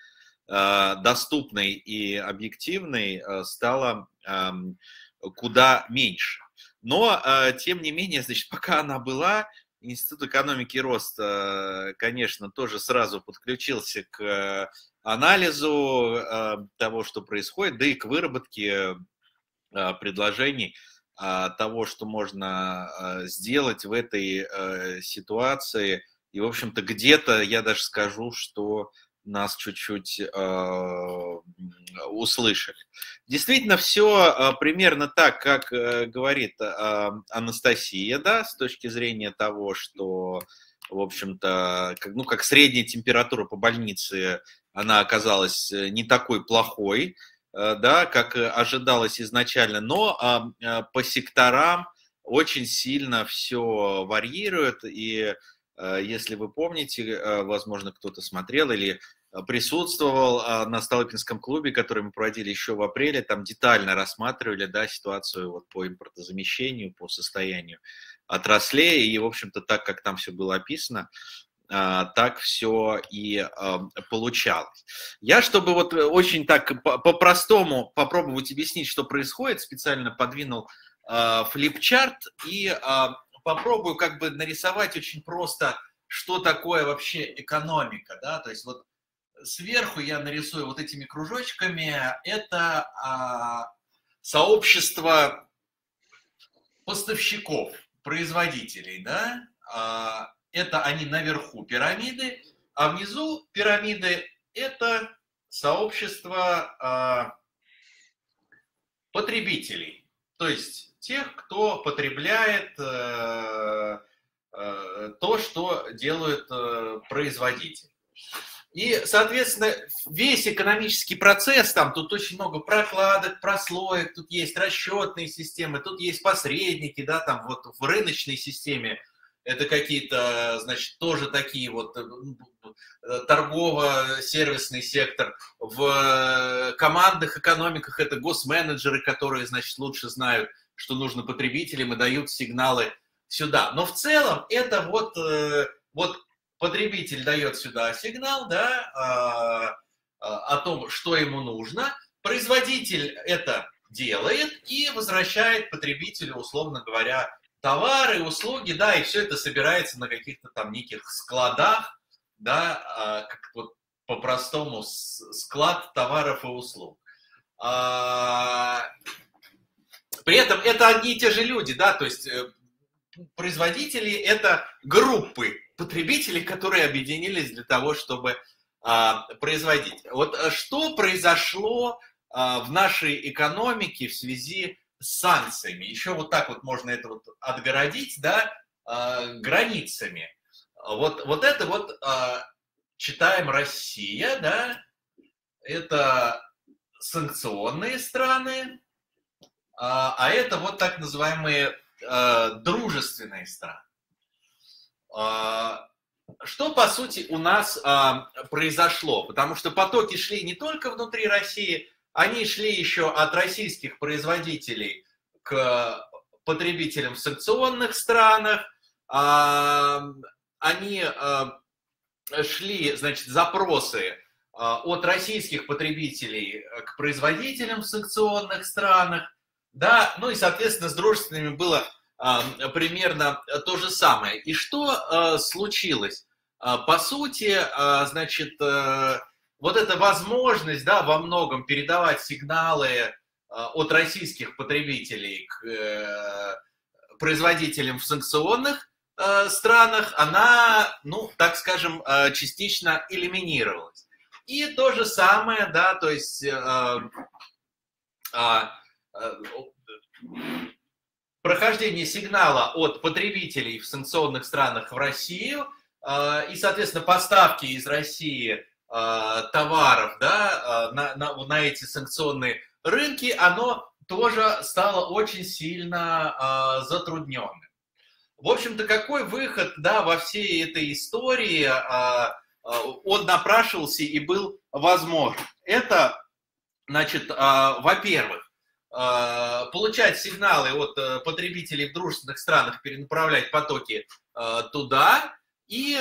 э, доступной и объективной э, стало э, куда меньше. Но, э, тем не менее, значит, [LAUGHS] пока она была, Институт экономики и роста, конечно, тоже сразу подключился к анализу э, того, что происходит, да и к выработке э, предложений э, того, что можно э, сделать в этой э, ситуации. И, в общем-то, где-то я даже скажу, что нас чуть-чуть э, услышали. Действительно, все э, примерно так, как э, говорит э, Анастасия, да, с точки зрения того, что, в общем-то, как, ну, как средняя температура по больнице она оказалась э, не такой плохой, э, да, как ожидалось изначально, но по секторам очень сильно все варьирует, и э, если вы помните, возможно, кто-то смотрел или присутствовал а, на Столыпинском клубе, который мы проводили еще в апреле, там детально рассматривали да, ситуацию вот по импортозамещению, по состоянию отраслей, и, в общем-то, так, как там все было описано, так все и получалось. Я, чтобы вот очень так по-простому попробовать объяснить, что происходит, специально подвинул а, флипчарт и а, попробую как бы нарисовать очень просто, что такое вообще экономика, да, то есть вот сверху я нарисую вот этими кружочками, это сообщество поставщиков, производителей, да, это они наверху пирамиды, а внизу пирамиды это сообщество э, потребителей, то есть тех, кто потребляет э, э, то, что делают э, производители. И, соответственно, весь экономический процесс, там тут очень много прокладок, прослоек, тут есть расчетные системы, тут есть посредники, да, там вот в рыночной системе это какие-то, значит, тоже такие вот э, э, торгово-сервисный сектор. В э, командных экономиках это госменеджеры, которые, значит, лучше знают, что нужно потребителям и дают сигналы сюда. Но в целом это вот, вот потребитель дает сюда сигнал, да, а, а, о том, что ему нужно. Производитель это делает и возвращает потребителю, условно говоря, товары, услуги, да, и все это собирается на каких-то там неких складах, да, а, как вот по-простому склад товаров и услуг. А, при этом это одни и те же люди, да, то есть э, производители это группы потребителей, которые объединились для того, чтобы а, производить. Вот э, что произошло в нашей экономике в связи санкциями? Еще вот так вот можно это вот отгородить, да, границами. Вот, вот это вот читаем Россия, да, это санкционные страны, а, а это вот так называемые а, дружественные страны. А, что, по сути, у нас а, произошло? Потому что потоки шли не только внутри России, они шли еще от российских производителей к потребителям в санкционных странах. А, они а, шли, значит, запросы а, от российских потребителей к производителям в санкционных странах, да, ну и, соответственно, с дружественными было примерно то же самое. И что случилось? По сути, значит, э, вот эта возможность, да, во многом передавать сигналы от российских потребителей к э, производителям в санкционных Э, странах она, ну, так скажем, э, частично элиминировалась. И то же самое, да, то есть э, прохождение сигнала от потребителей в санкционных странах в Россию и, соответственно, поставки из России товаров да, на, на, на эти санкционные рынки, оно тоже стало очень сильно затрудненным. В общем-то, какой выход да, во всей этой истории а, а, он напрашивался и был возможен? Это, значит, а, во-первых, получать сигналы от э, потребителей в дружественных странах, перенаправлять потоки туда и,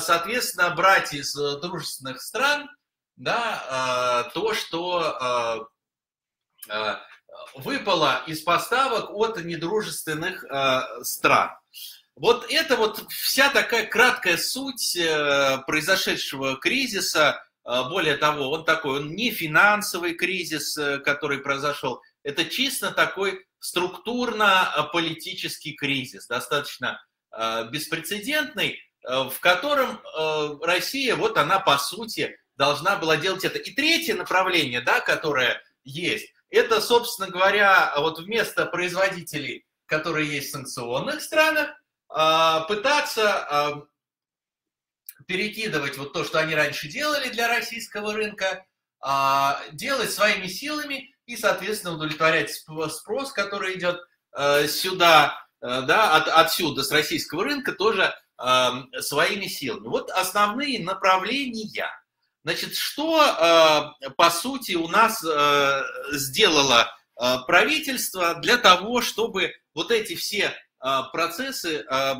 соответственно, брать из дружественных стран да, то, что выпало из поставок от недружественных стран. Вот это вот вся такая краткая суть э, произошедшего кризиса. Э, более того, он такой, он не финансовый кризис, э, который произошел, это чисто такой структурно-политический кризис, достаточно беспрецедентный, в котором Россия, вот она по сути должна была делать это. И третье направление, да, которое есть, это, собственно говоря, вот вместо производителей, которые есть в санкционных странах, а, пытаться перекидывать вот то, что они раньше делали для российского рынка, делать своими силами и, соответственно, удовлетворять спрос, который идет сюда, да, от, отсюда, с российского рынка, тоже своими силами. Вот основные направления. Значит, что, по сути, у нас сделало правительство для того, чтобы вот эти все а, процессы а,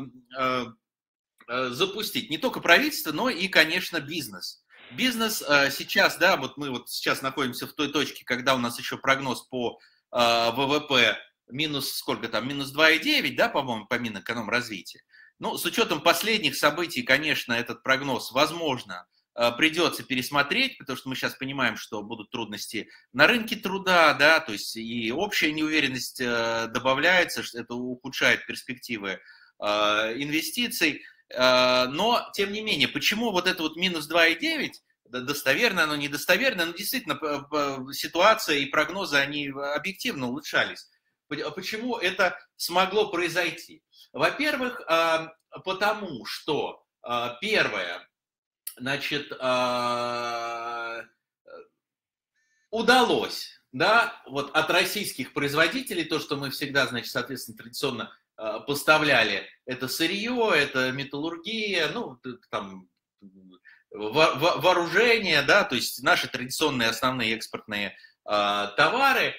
запустить. Не только правительство, но и, конечно, бизнес. Бизнес сейчас, да, вот мы вот сейчас находимся в той точке, когда у нас еще прогноз по ВВП минус сколько там, минус 2,9, да, по-моему, по Минэкономразвития. Ну, с учетом последних событий, конечно, этот прогноз, возможно, Э, придется пересмотреть, потому что мы сейчас понимаем, что будут трудности на рынке труда, да, то есть и общая неуверенность э, добавляется, что это ухудшает перспективы э, инвестиций. Но, тем не менее, почему вот это вот минус 2,9, достоверно оно, недостоверно, но действительно ситуация и прогнозы, они объективно улучшались. Почему это смогло произойти? Во-первых, потому что, первое, значит, а, удалось, да, вот от российских производителей, то, что мы всегда, значит, соответственно, традиционно а, поставляли, это сырье, это металлургия, ну, там, вооружение, да, то есть наши традиционные основные экспортные а, товары,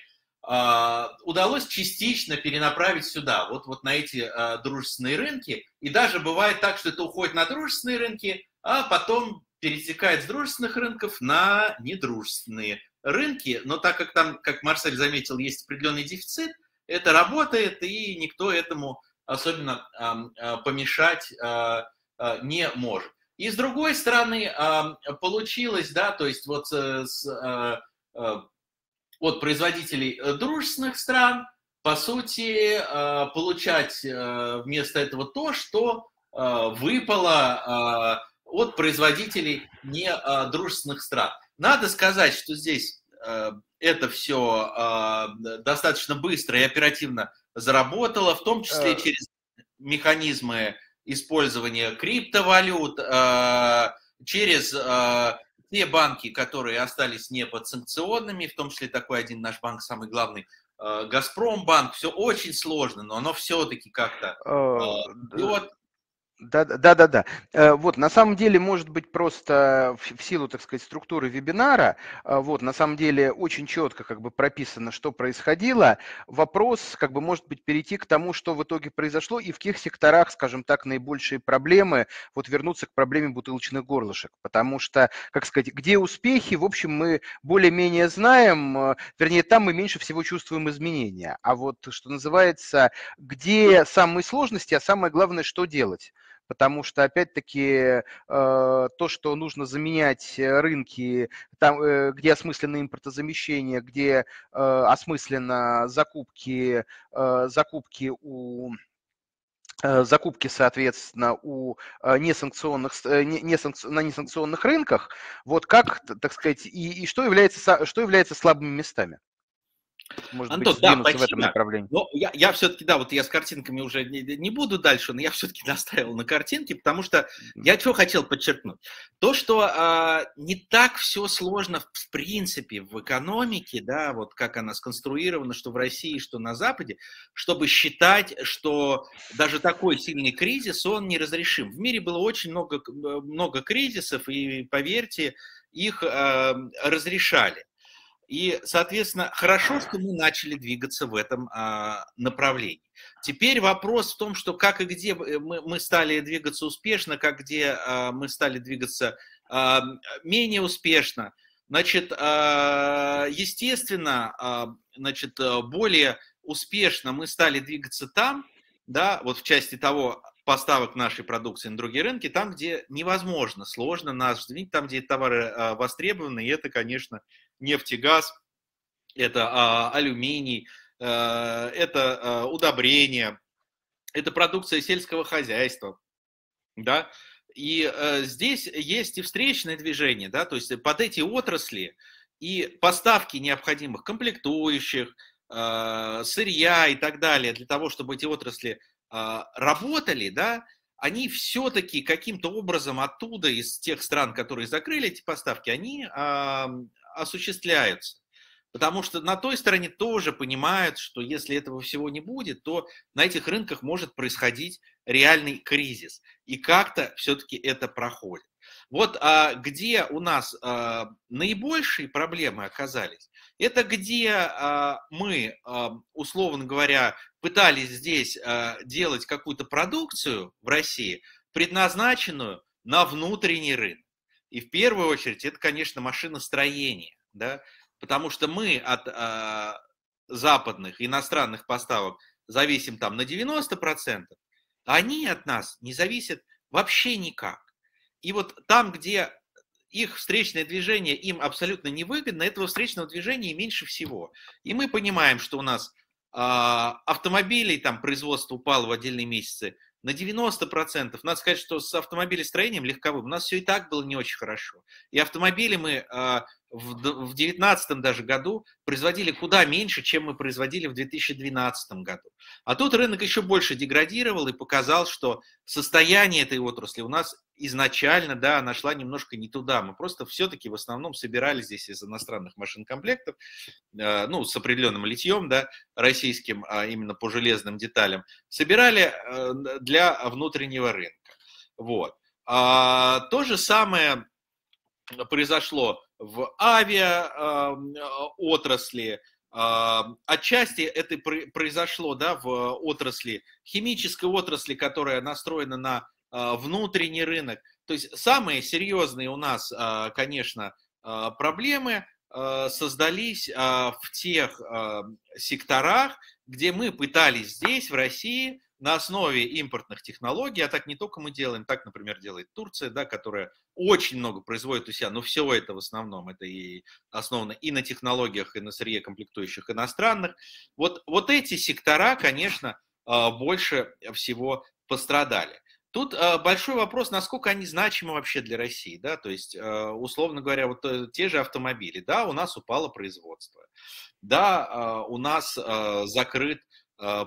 удалось частично перенаправить сюда, вот, вот на эти дружественные рынки. И даже бывает так, что это уходит на дружественные рынки, а потом перетекает с дружественных рынков на недружественные рынки. Но так как там, как Марсель заметил, есть определенный дефицит, это работает, и никто этому особенно помешать не может. И с другой стороны, получилось, да, то есть вот с, от производителей дружественных стран, по сути, получать вместо этого то, что выпало от производителей недружественных стран. Надо сказать, что здесь э, это все э, достаточно быстро и оперативно заработало, в том числе э. через механизмы использования криптовалют, через те банки, которые остались не подсанкционными, в том числе такой один наш банк, самый главный, Газпромбанк, все очень сложно, но оно все-таки как-то идет. Да, да, да, да. Э, вот, на самом деле, может быть, просто в силу, так сказать, структуры вебинара, э, вот, на самом деле, очень четко как бы прописано, что происходило. Вопрос, как бы, может быть, перейти к тому, что в итоге произошло и в каких секторах, скажем так, наибольшие проблемы, вот вернуться к проблеме бутылочных горлышек, потому что, как сказать, где успехи, в общем, мы более-менее знаем, э, вернее, там мы меньше всего чувствуем изменения, а вот, что называется, где самые сложности, а самое главное, что делать потому что, опять-таки, э, то, что нужно заменять рынки, там, э, где осмысленно импортозамещение, где э, осмысленно закупки, закупки у закупки, соответственно, у несанкционных, не, не санкци, на несанкционных рынках, вот как, так сказать, и, и что, является, что является слабыми местами? Может Антон, быть, да, в этом направлении. Но я, я все-таки, да, вот я с картинками уже не, не буду дальше, но я все-таки [LAUGHS] настаивал на картинке, потому что я что хотел подчеркнуть. То, что э, не так все сложно в принципе в экономике, да, вот как она сконструирована, что в России, что на Западе, чтобы считать, что даже такой сильный кризис, он неразрешим. В мире было очень много, много кризисов, и, поверьте, их э, разрешали. И, соответственно, хорошо, что мы начали двигаться в этом а, направлении. Теперь вопрос в том, что как и где мы, мы стали двигаться успешно, как где а, мы стали двигаться а, менее успешно. Значит, а, естественно, а, значит, более успешно мы стали двигаться там, да, вот в части того поставок нашей продукции на другие рынки, там, где невозможно, сложно нас заменить, там, где товары а, востребованы, и это, конечно, нефтегаз, это а, алюминий, а, это а, удобрения, это продукция сельского хозяйства, да, и а, здесь есть и встречное движение, да, то есть под эти отрасли и поставки необходимых комплектующих, а, сырья и так далее, для того, чтобы эти отрасли а, работали, да, они все-таки каким-то образом оттуда, из тех стран, которые закрыли эти поставки, они осуществляются. Потому что на той стороне тоже понимают, что если этого всего не будет, то на этих рынках может происходить реальный кризис. И как-то все-таки это проходит. Вот а, где у нас а, наибольшие проблемы оказались, это где а, мы, а, условно говоря, пытались здесь а, делать какую-то продукцию в России, предназначенную на внутренний рынок. И в первую очередь это, конечно, машиностроение да, потому что мы от э, западных иностранных поставок зависим там на 90%, а они от нас не зависят вообще никак. И вот там, где их встречное движение им абсолютно невыгодно, этого встречного движения меньше всего. И мы понимаем, что у нас э, автомобилей, там производство упало в отдельные месяцы на 90%. Надо сказать, что с автомобилестроением легковым у нас все и так было не очень хорошо. И автомобили мы а, в 2019 даже году производили куда меньше, чем мы производили в 2012 году. А тут рынок еще больше деградировал и показал, что состояние этой отрасли у нас изначально, да, нашла немножко не туда. Мы просто все-таки в основном собирали здесь из иностранных машин-комплектов, э, ну, с определенным литьем, да, российским, а именно по железным деталям, собирали э, для внутреннего рынка. Вот. А, то же самое произошло в авиаотрасли, Отчасти это произошло да, в отрасли, химической отрасли, которая настроена на а, внутренний рынок. То есть самые серьезные у нас, а, конечно, проблемы создались в тех секторах, где мы пытались здесь, в России, на основе импортных технологий, а так не только мы делаем, так, например, делает Турция, да, которая очень много производит у себя, но все это в основном, это и основано и на технологиях, и на сырье комплектующих иностранных. Вот, вот эти сектора, конечно, а, больше всего пострадали. Тут э, большой вопрос, насколько они значимы вообще для России, да, то есть, э, условно говоря, вот э, те же автомобили, да, у нас упало производство, да, у нас закрыт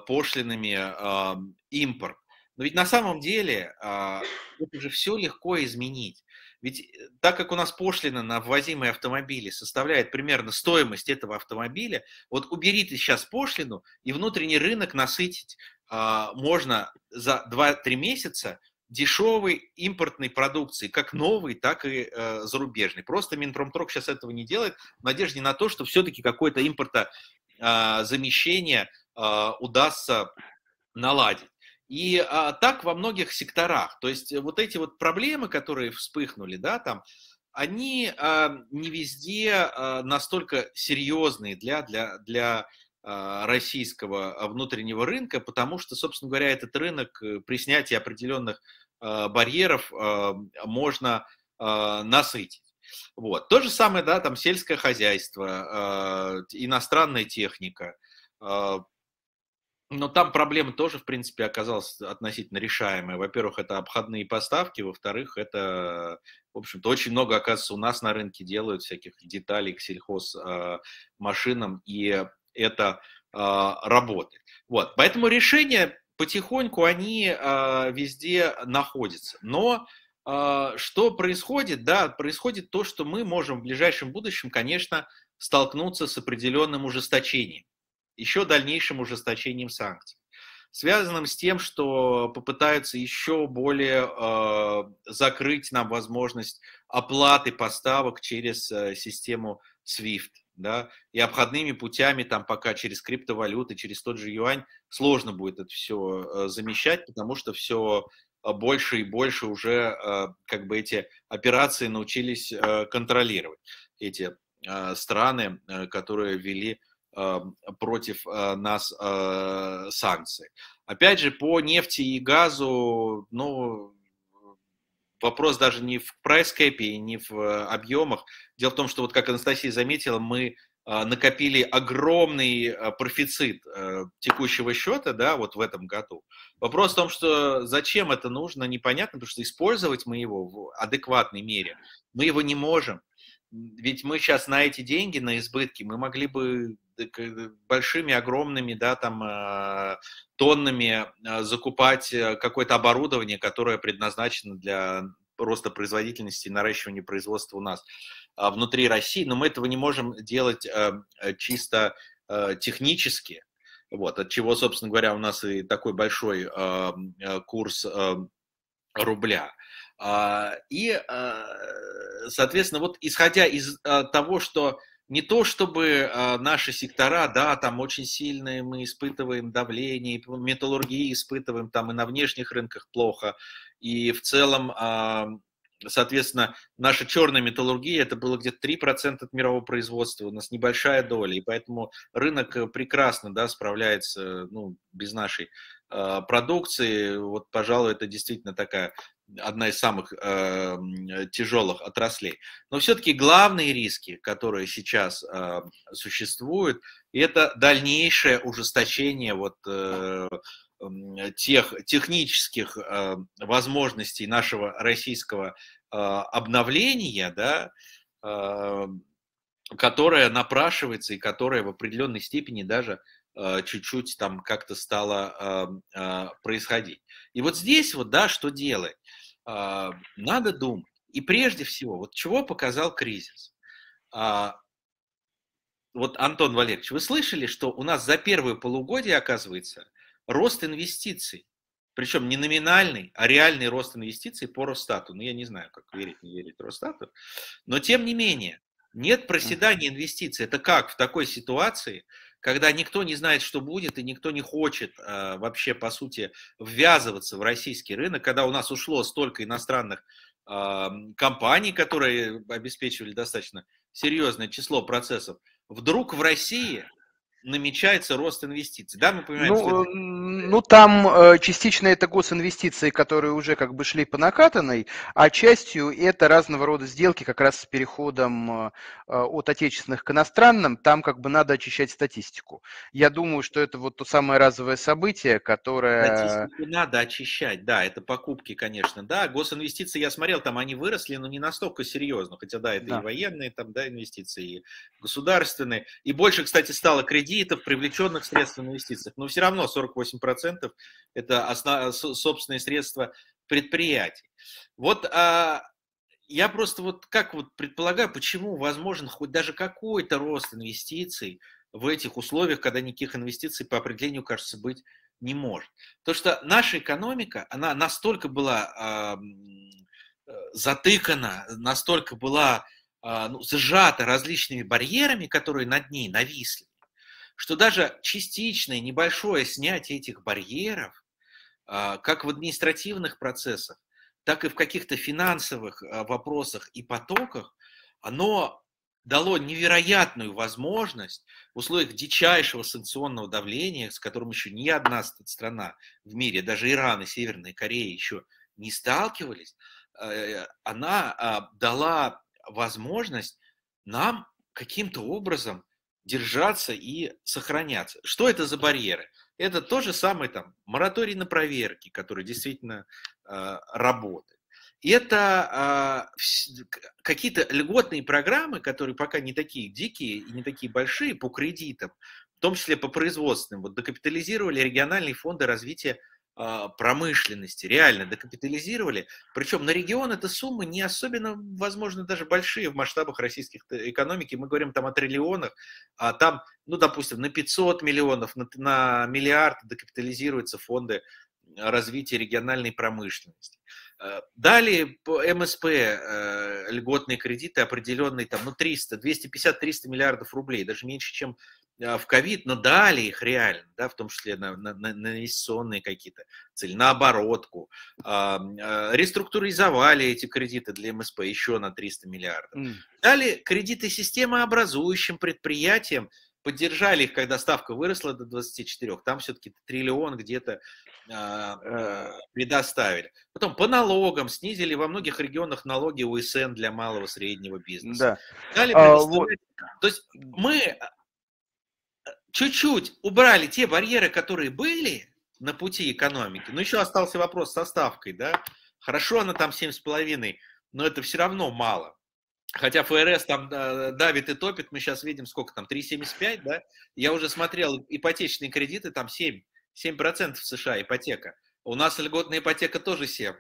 пошлинами э, импорт, но ведь на самом деле э, это же все легко изменить. Ведь э, так как у нас пошлина на ввозимые автомобили составляет примерно стоимость этого автомобиля, вот уберите сейчас пошлину и внутренний рынок насытить а, можно за 2-3 месяца дешевой импортной продукции, как новой, так и э, зарубежной. Просто Минпромторг сейчас этого не делает в надежде на то, что все-таки какое-то импортозамещение э, э, удастся наладить. И а, так во многих секторах. То есть вот эти вот проблемы, которые вспыхнули, да, там, они а, не везде а, настолько серьезные для, для, для а, российского а, внутреннего рынка, потому что, собственно говоря, этот рынок э, при снятии определенных а, барьеров можно насытить. Вот. То же самое, да, там сельское хозяйство, иностранная техника. Но там проблема тоже, в принципе, оказалась относительно решаемая. Во-первых, это обходные поставки, во-вторых, это, в общем-то, очень много, оказывается, у нас на рынке делают всяких деталей к сельхозмашинам, и это а, работает. Вот, поэтому решения потихоньку они а, везде находятся. Но а, что происходит? Да, происходит то, что мы можем в ближайшем будущем, конечно, столкнуться с определенным ужесточением, еще дальнейшим ужесточением санкций связанным с тем, что попытаются еще более э, закрыть нам возможность оплаты поставок через э, систему SWIFT да, и обходными путями, там пока через криптовалюты, через тот же юань, сложно будет это все э, замещать, потому что все э, больше и больше уже э, как бы эти операции научились контролировать, эти страны, которые ввели против нас санкции. Опять же, по нефти и газу, ну, вопрос даже не в прайс-кэпе и не в э, объемах. Дело в том, что вот как Анастасия заметила, мы накопили огромный профицит э, текущего счета, да, вот в этом году. Вопрос в том, что зачем это нужно, непонятно, потому что использовать мы его в адекватной мере, мы его не можем. Ведь мы сейчас на эти деньги, на избытки, мы могли бы большими, огромными, да, там, а, тоннами а, закупать э, какое-то оборудование, которое предназначено для роста производительности и наращивания производства у нас а, внутри России, но мы этого не можем делать э, чисто э, технически, вот, от чего, собственно говоря, у нас и такой большой курс рубля. И, соответственно, вот исходя из того, что не то чтобы а, наши сектора, да, там очень сильные мы испытываем давление, металлургии испытываем там и на внешних рынках плохо, и в целом, а, соответственно, наша черная металлургия, это было где-то 3% от мирового производства, у нас небольшая доля, и поэтому рынок прекрасно, да, справляется, ну, без нашей а, продукции, вот, пожалуй, это действительно такая одна из самых э, тяжелых отраслей. Но все-таки главные риски, которые сейчас э, существуют, это дальнейшее ужесточение вот, э, тех технических э, возможностей нашего российского э, обновления, да, э, которое напрашивается и которое в определенной степени даже э, чуть-чуть там как-то стало э, э, происходить. И вот здесь вот, да, что делать? А, надо думать. И прежде всего, вот чего показал кризис? А, вот, Антон Валерьевич, вы слышали, что у нас за первое полугодие, оказывается, рост инвестиций, причем не номинальный, а реальный рост инвестиций по Росстату. Ну, я не знаю, как верить, не верить Росстату. Но, тем не менее, нет проседания инвестиций. Это как в такой ситуации, когда никто не знает, что будет, и никто не хочет э, вообще, по сути, ввязываться в российский рынок, когда у нас ушло столько иностранных э, компаний, которые обеспечивали достаточно серьезное число процессов, вдруг в России намечается рост инвестиций. Да, мы понимаем, ну, что это... ну, там э, частично это госинвестиции, которые уже как бы шли по накатанной, а частью это разного рода сделки как раз с переходом э, от отечественных к иностранным. Там как бы надо очищать статистику. Я думаю, что это вот то самое разовое событие, которое... Статистику надо очищать, да, это покупки, конечно. Да, госинвестиции, я смотрел, там они выросли, но не настолько серьезно, хотя да, это да. и военные там, да, инвестиции, и государственные. И больше, кстати, стало кредитов, привлеченных средств в инвестициях. Но все равно 48% это основ... собственные средства предприятий. Вот а, я просто вот как вот предполагаю, почему возможен хоть даже какой-то рост инвестиций в этих условиях, когда никаких инвестиций по определению, кажется, быть не может. То, что наша экономика, она настолько была э, затыкана, настолько была э, ну, сжата различными барьерами, которые над ней нависли, что даже частичное небольшое снятие этих барьеров, э, как в административных процессах, так и в каких-то финансовых вопросах и потоках, оно дало невероятную возможность в условиях дичайшего санкционного давления, с которым еще ни одна страна в мире, даже Иран и Северная Корея еще не сталкивались, э, она а, дала возможность нам каким-то образом держаться и сохраняться. Что это за барьеры? Это то же самое там мораторий на проверки, который действительно э, работает это э, какие-то льготные программы, которые пока не такие дикие и не такие большие по кредитам, в том числе по производственным. Вот докапитализировали региональные фонды развития промышленности, реально докапитализировали. Причем на регион это суммы не особенно, возможно, даже большие в масштабах российских экономики. Мы говорим там о триллионах, а там, ну, допустим, на 500 миллионов, на, на миллиард докапитализируются фонды развития региональной промышленности. Э, далее МСП э, льготные кредиты определенные там, ну, 300, 250-300 миллиардов рублей, даже меньше, чем в ковид, но дали их реально, да, в том числе на, на, на инвестиционные какие-то цели, на оборотку. Реструктуризовали эти кредиты для МСП еще на 300 миллиардов. Mm. Дали кредиты системообразующим предприятиям, поддержали их, когда ставка выросла до 24, там все-таки триллион где-то а, э, предоставили. Потом по налогам снизили во многих регионах налоги УСН для малого и среднего бизнеса. Да. Дали а, вот. То есть мы э, чуть-чуть убрали те барьеры, которые были на пути экономики, но еще остался вопрос со ставкой, да? Хорошо, она там 7,5, но это все равно мало. Хотя ФРС там давит и топит, мы сейчас видим, сколько там, 3,75, да? Я уже смотрел ипотечные кредиты, там 7, 7% в США ипотека. У нас льготная ипотека тоже 7.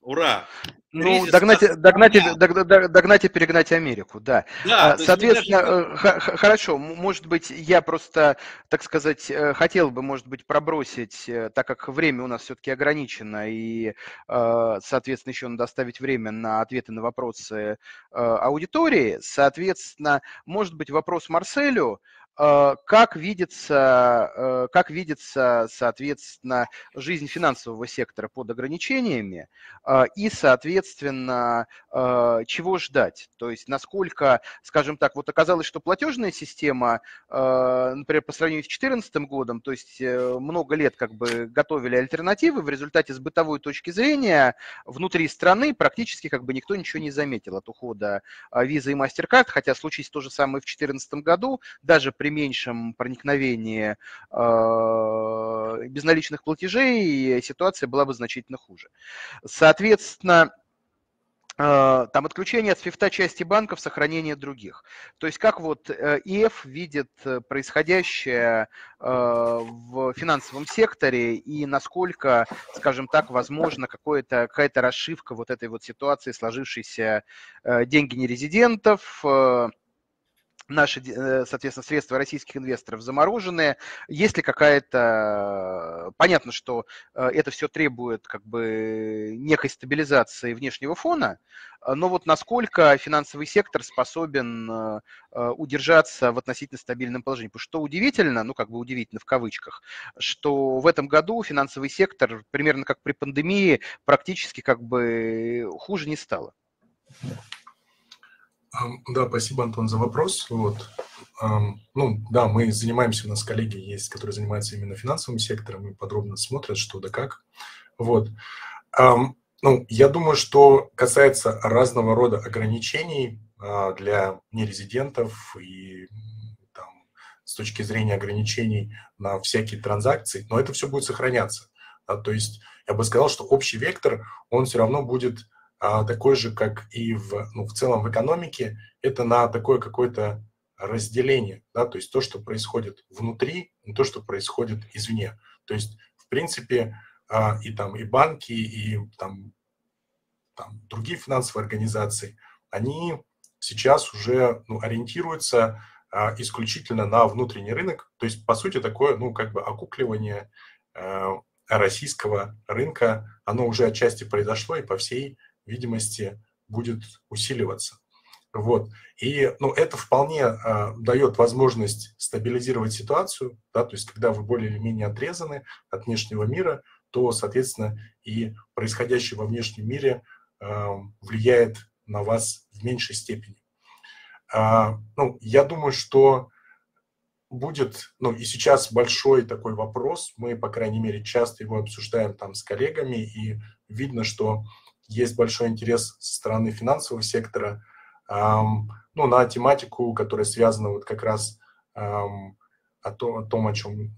Ура! Ну, догнать, догнать, догнать, догнать и перегнать Америку, да. да Соответственно, даже... Э, хорошо, может быть, я просто, так сказать, э, хотел бы, может быть, пробросить, э, так как время у нас все-таки ограничено, и, соответственно, еще надо оставить время на ответы на вопросы аудитории. Соответственно, может быть, вопрос Марселю, как видится, э, как видится, соответственно, жизнь финансового сектора под ограничениями э, и, соответственно, чего ждать? То есть насколько, скажем так, вот оказалось, что платежная система, например, по сравнению с 2014 годом, то есть много лет как бы готовили альтернативы, в результате с бытовой точки зрения внутри страны практически как бы никто ничего не заметил от ухода визы и MasterCard, хотя случилось то же самое в 2014 году, даже при меньшем проникновении э, безналичных платежей ситуация была бы значительно хуже. Соответственно, э, там отключение от свифта части банков, сохранение других. То есть как вот э, ИФ видит происходящее в финансовом секторе и насколько, скажем так, возможно какая-то расшивка вот этой вот ситуации, сложившейся деньги нерезидентов, наши, э, соответственно, средства российских инвесторов заморожены. Есть ли какая-то... Понятно, что э, это все требует как бы некой стабилизации внешнего фона, но вот насколько финансовый сектор способен э, удержаться в относительно стабильном положении. Потому что удивительно, ну как бы удивительно в кавычках, что в этом году финансовый сектор, примерно как при пандемии, практически как бы хуже не стало. Да, спасибо, Антон, за вопрос. Вот. Ну, да, мы занимаемся, у нас коллеги есть, которые занимаются именно финансовым сектором и подробно смотрят, что да как. Вот. Ну, я думаю, что касается разного рода ограничений а, для нерезидентов и там, с точки зрения ограничений на всякие транзакции, но это все будет сохраняться. Да, то есть я бы сказал, что общий вектор, он все равно будет а, такой же, как и в, ну, в целом в экономике, это на такое какое-то разделение, да, то есть то, что происходит внутри, и то, что происходит извне. То есть, в принципе, а, и там и банки, и там, там другие финансовые организации, они сейчас уже ну, ориентируются а, исключительно на внутренний рынок, то есть, по сути, такое, ну, как бы окукливание а, российского рынка, оно уже отчасти произошло и, по всей видимости, будет усиливаться. Вот. И ну, это вполне а, дает возможность стабилизировать ситуацию, да, то есть когда вы более или менее отрезаны от внешнего мира, то, соответственно, и происходящее во внешнем мире а, влияет на вас в меньшей степени. А, ну, я думаю, что будет, ну и сейчас большой такой вопрос, мы, по крайней мере, часто его обсуждаем там с коллегами, и видно, что есть большой интерес со стороны финансового сектора ну, на тематику, которая связана вот как раз о том, о том, о чем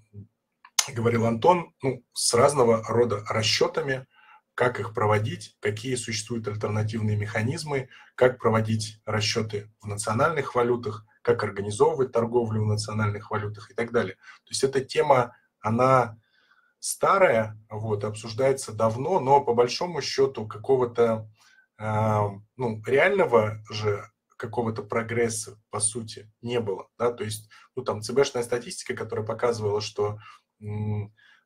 говорил Антон, ну, с разного рода расчетами, как их проводить, какие существуют альтернативные механизмы, как проводить расчеты в национальных валютах, как организовывать торговлю в национальных валютах и так далее. То есть эта тема, она старая, вот, обсуждается давно, но по большому счету какого-то ну, реального же какого-то прогресса, по сути, не было. Да? То есть, ну, там, ЦБшная статистика, которая показывала, что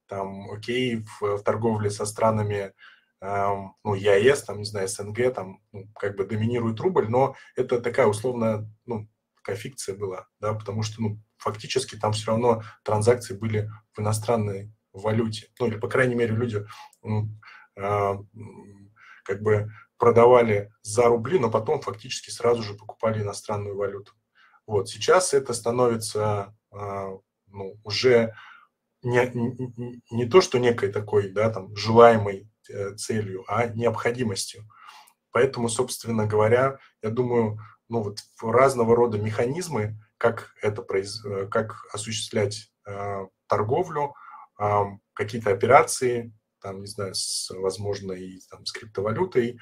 там, окей, в, в торговле со странами ну, ЕАЭС, там, не знаю, СНГ, там, ну, как бы доминирует рубль, но это такая условная, ну, такая фикция была, да, потому что, ну, фактически там все равно транзакции были в иностранной валюте, ну, или, по крайней мере, люди, э, как бы продавали за рубли, но потом фактически сразу же покупали иностранную валюту. Вот сейчас это становится а, ну, уже не, не, не то, что некой такой, да, там, желаемой э, целью, а необходимостью. Поэтому, собственно говоря, я думаю, ну вот разного рода механизмы, как это произ... Э, как осуществлять э, торговлю, какие-то операции, там, не знаю, с, возможно, и там, с криптовалютой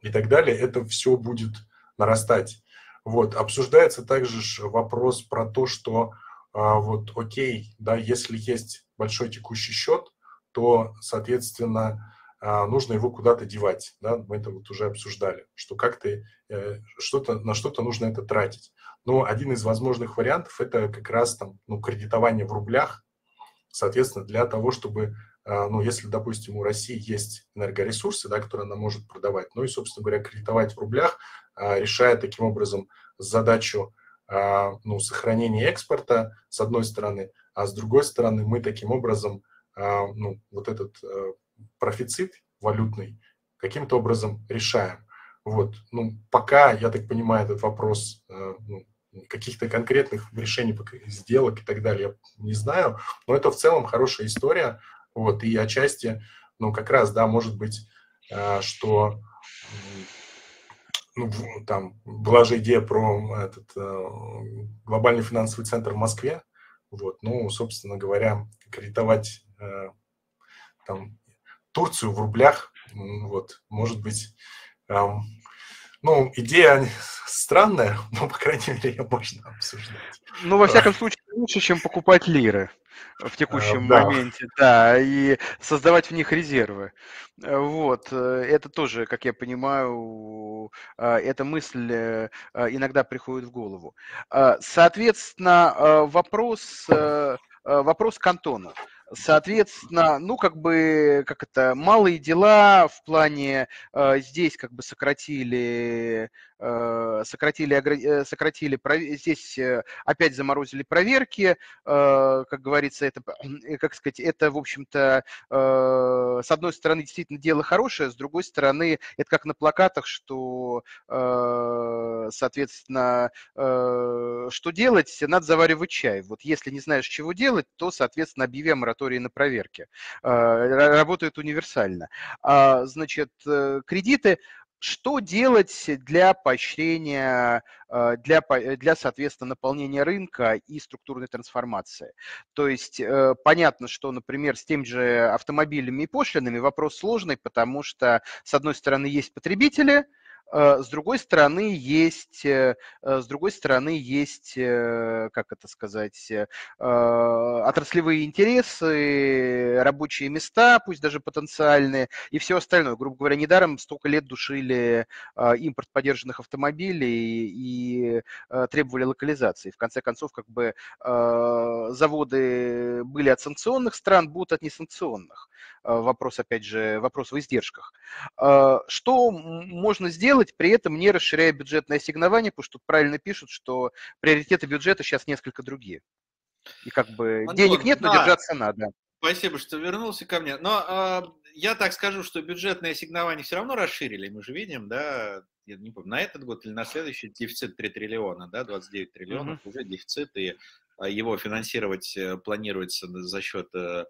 и так далее, это все будет нарастать. Вот. Обсуждается также вопрос про то, что а, вот окей, да, если есть большой текущий счет, то, соответственно, а, нужно его куда-то девать. Да? Мы это вот уже обсуждали, что как-то э, что-то, на что-то нужно это тратить. Но один из возможных вариантов – это как раз там, ну, кредитование в рублях, соответственно, для того, чтобы а, ну, если, допустим, у России есть энергоресурсы, да, которые она может продавать, ну и, собственно говоря, кредитовать в рублях, а, решая таким образом задачу а, ну, сохранения экспорта, с одной стороны, а с другой стороны, мы таким образом ну, вот этот профицит валютный каким-то образом решаем. Вот. Ну, пока, я так понимаю, этот вопрос ну, каких-то конкретных решений сделок и так далее я не знаю, но это в целом хорошая история, вот, и отчасти, ну, как раз, да, может быть, э, что ну, там была же идея про этот э, глобальный финансовый центр в Москве, вот, ну, собственно говоря, кредитовать э, там Турцию в рублях, вот, может быть, ну, идея странная, но, по крайней мере, ее можно обсуждать. Ну, во всяком случае, лучше, чем покупать лиры в текущем да. моменте, да, и создавать в них резервы. Вот, э, это тоже, как я понимаю, эта мысль э, иногда приходит в голову. Соответственно, вопрос, э, вопрос к Антону. Соответственно, ну, как бы, как это, малые дела в плане, э, здесь как бы сократили сократили, сократили, здесь опять заморозили проверки, как говорится, это, [CLEARS THROAT] как сказать, это, в общем-то, с одной стороны, действительно дело хорошее, с другой стороны, это как на плакатах, что, соответственно, что делать, надо заваривать чай. Вот если не знаешь, чего делать, то, соответственно, объяви о моратории на проверки. Работает универсально. А, значит, э, кредиты что делать для поощрения, э, для, для, соответственно, наполнения рынка и структурной трансформации? То есть э, понятно, что, например, с теми же автомобилями и пошлинами вопрос сложный, потому что, с одной стороны, есть потребители, Э, с другой стороны, есть, э, э, с другой стороны, есть, как это сказать, отраслевые интересы, рабочие места, пусть даже потенциальные, и все остальное. Грубо говоря, недаром столько лет душили импорт поддержанных автомобилей и требовали локализации. В конце концов, как бы заводы были от санкционных стран, будут от несанкционных. Вопрос, опять же, вопрос в издержках. Что можно сделать? делать, при этом не расширяя бюджетное ассигнование, потому что правильно пишут, что приоритеты бюджета сейчас несколько другие. И как бы Антон, денег нет, но да. держаться надо. Спасибо, что вернулся ко мне. Но э, я так скажу, что бюджетное ассигнование все равно расширили. Мы же видим, да, я не помню, на этот год или на следующий дефицит 3 триллиона, да, 29 триллионов mm-hmm. уже дефицит, и а, его финансировать э, планируется за счет э,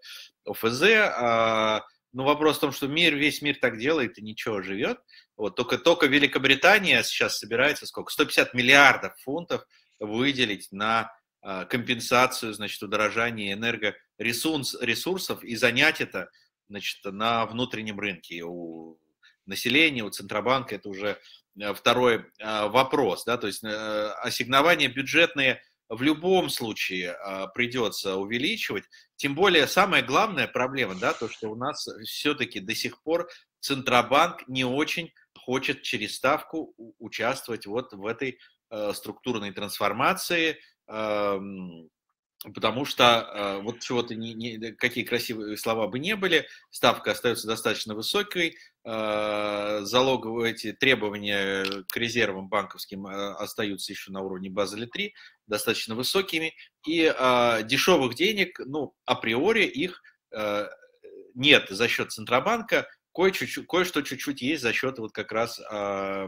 ОФЗ. А, но вопрос в том, что мир, весь мир так делает и ничего живет. Вот, только, только Великобритания сейчас собирается сколько? 150 миллиардов фунтов выделить на э, компенсацию, значит, удорожания энергоресурсов и занять это, значит, на внутреннем рынке. У населения, у Центробанка это уже э, второй вопрос, да, то есть ассигнования бюджетные в любом случае а, придется увеличивать. Тем более самая главная проблема, да, то, что у нас все-таки до сих пор Центробанк не очень хочет через ставку участвовать вот в этой э, структурной трансформации, э, потому что э, вот чего-то, не, не, какие красивые слова бы не были, ставка остается достаточно высокой, э, залоговые эти требования к резервам банковским э, остаются еще на уровне Базеля 3, достаточно высокими, и дешевых денег, ну, априори их нет за счет Центробанка, кое-что кое чуть-чуть есть за счет вот как раз э,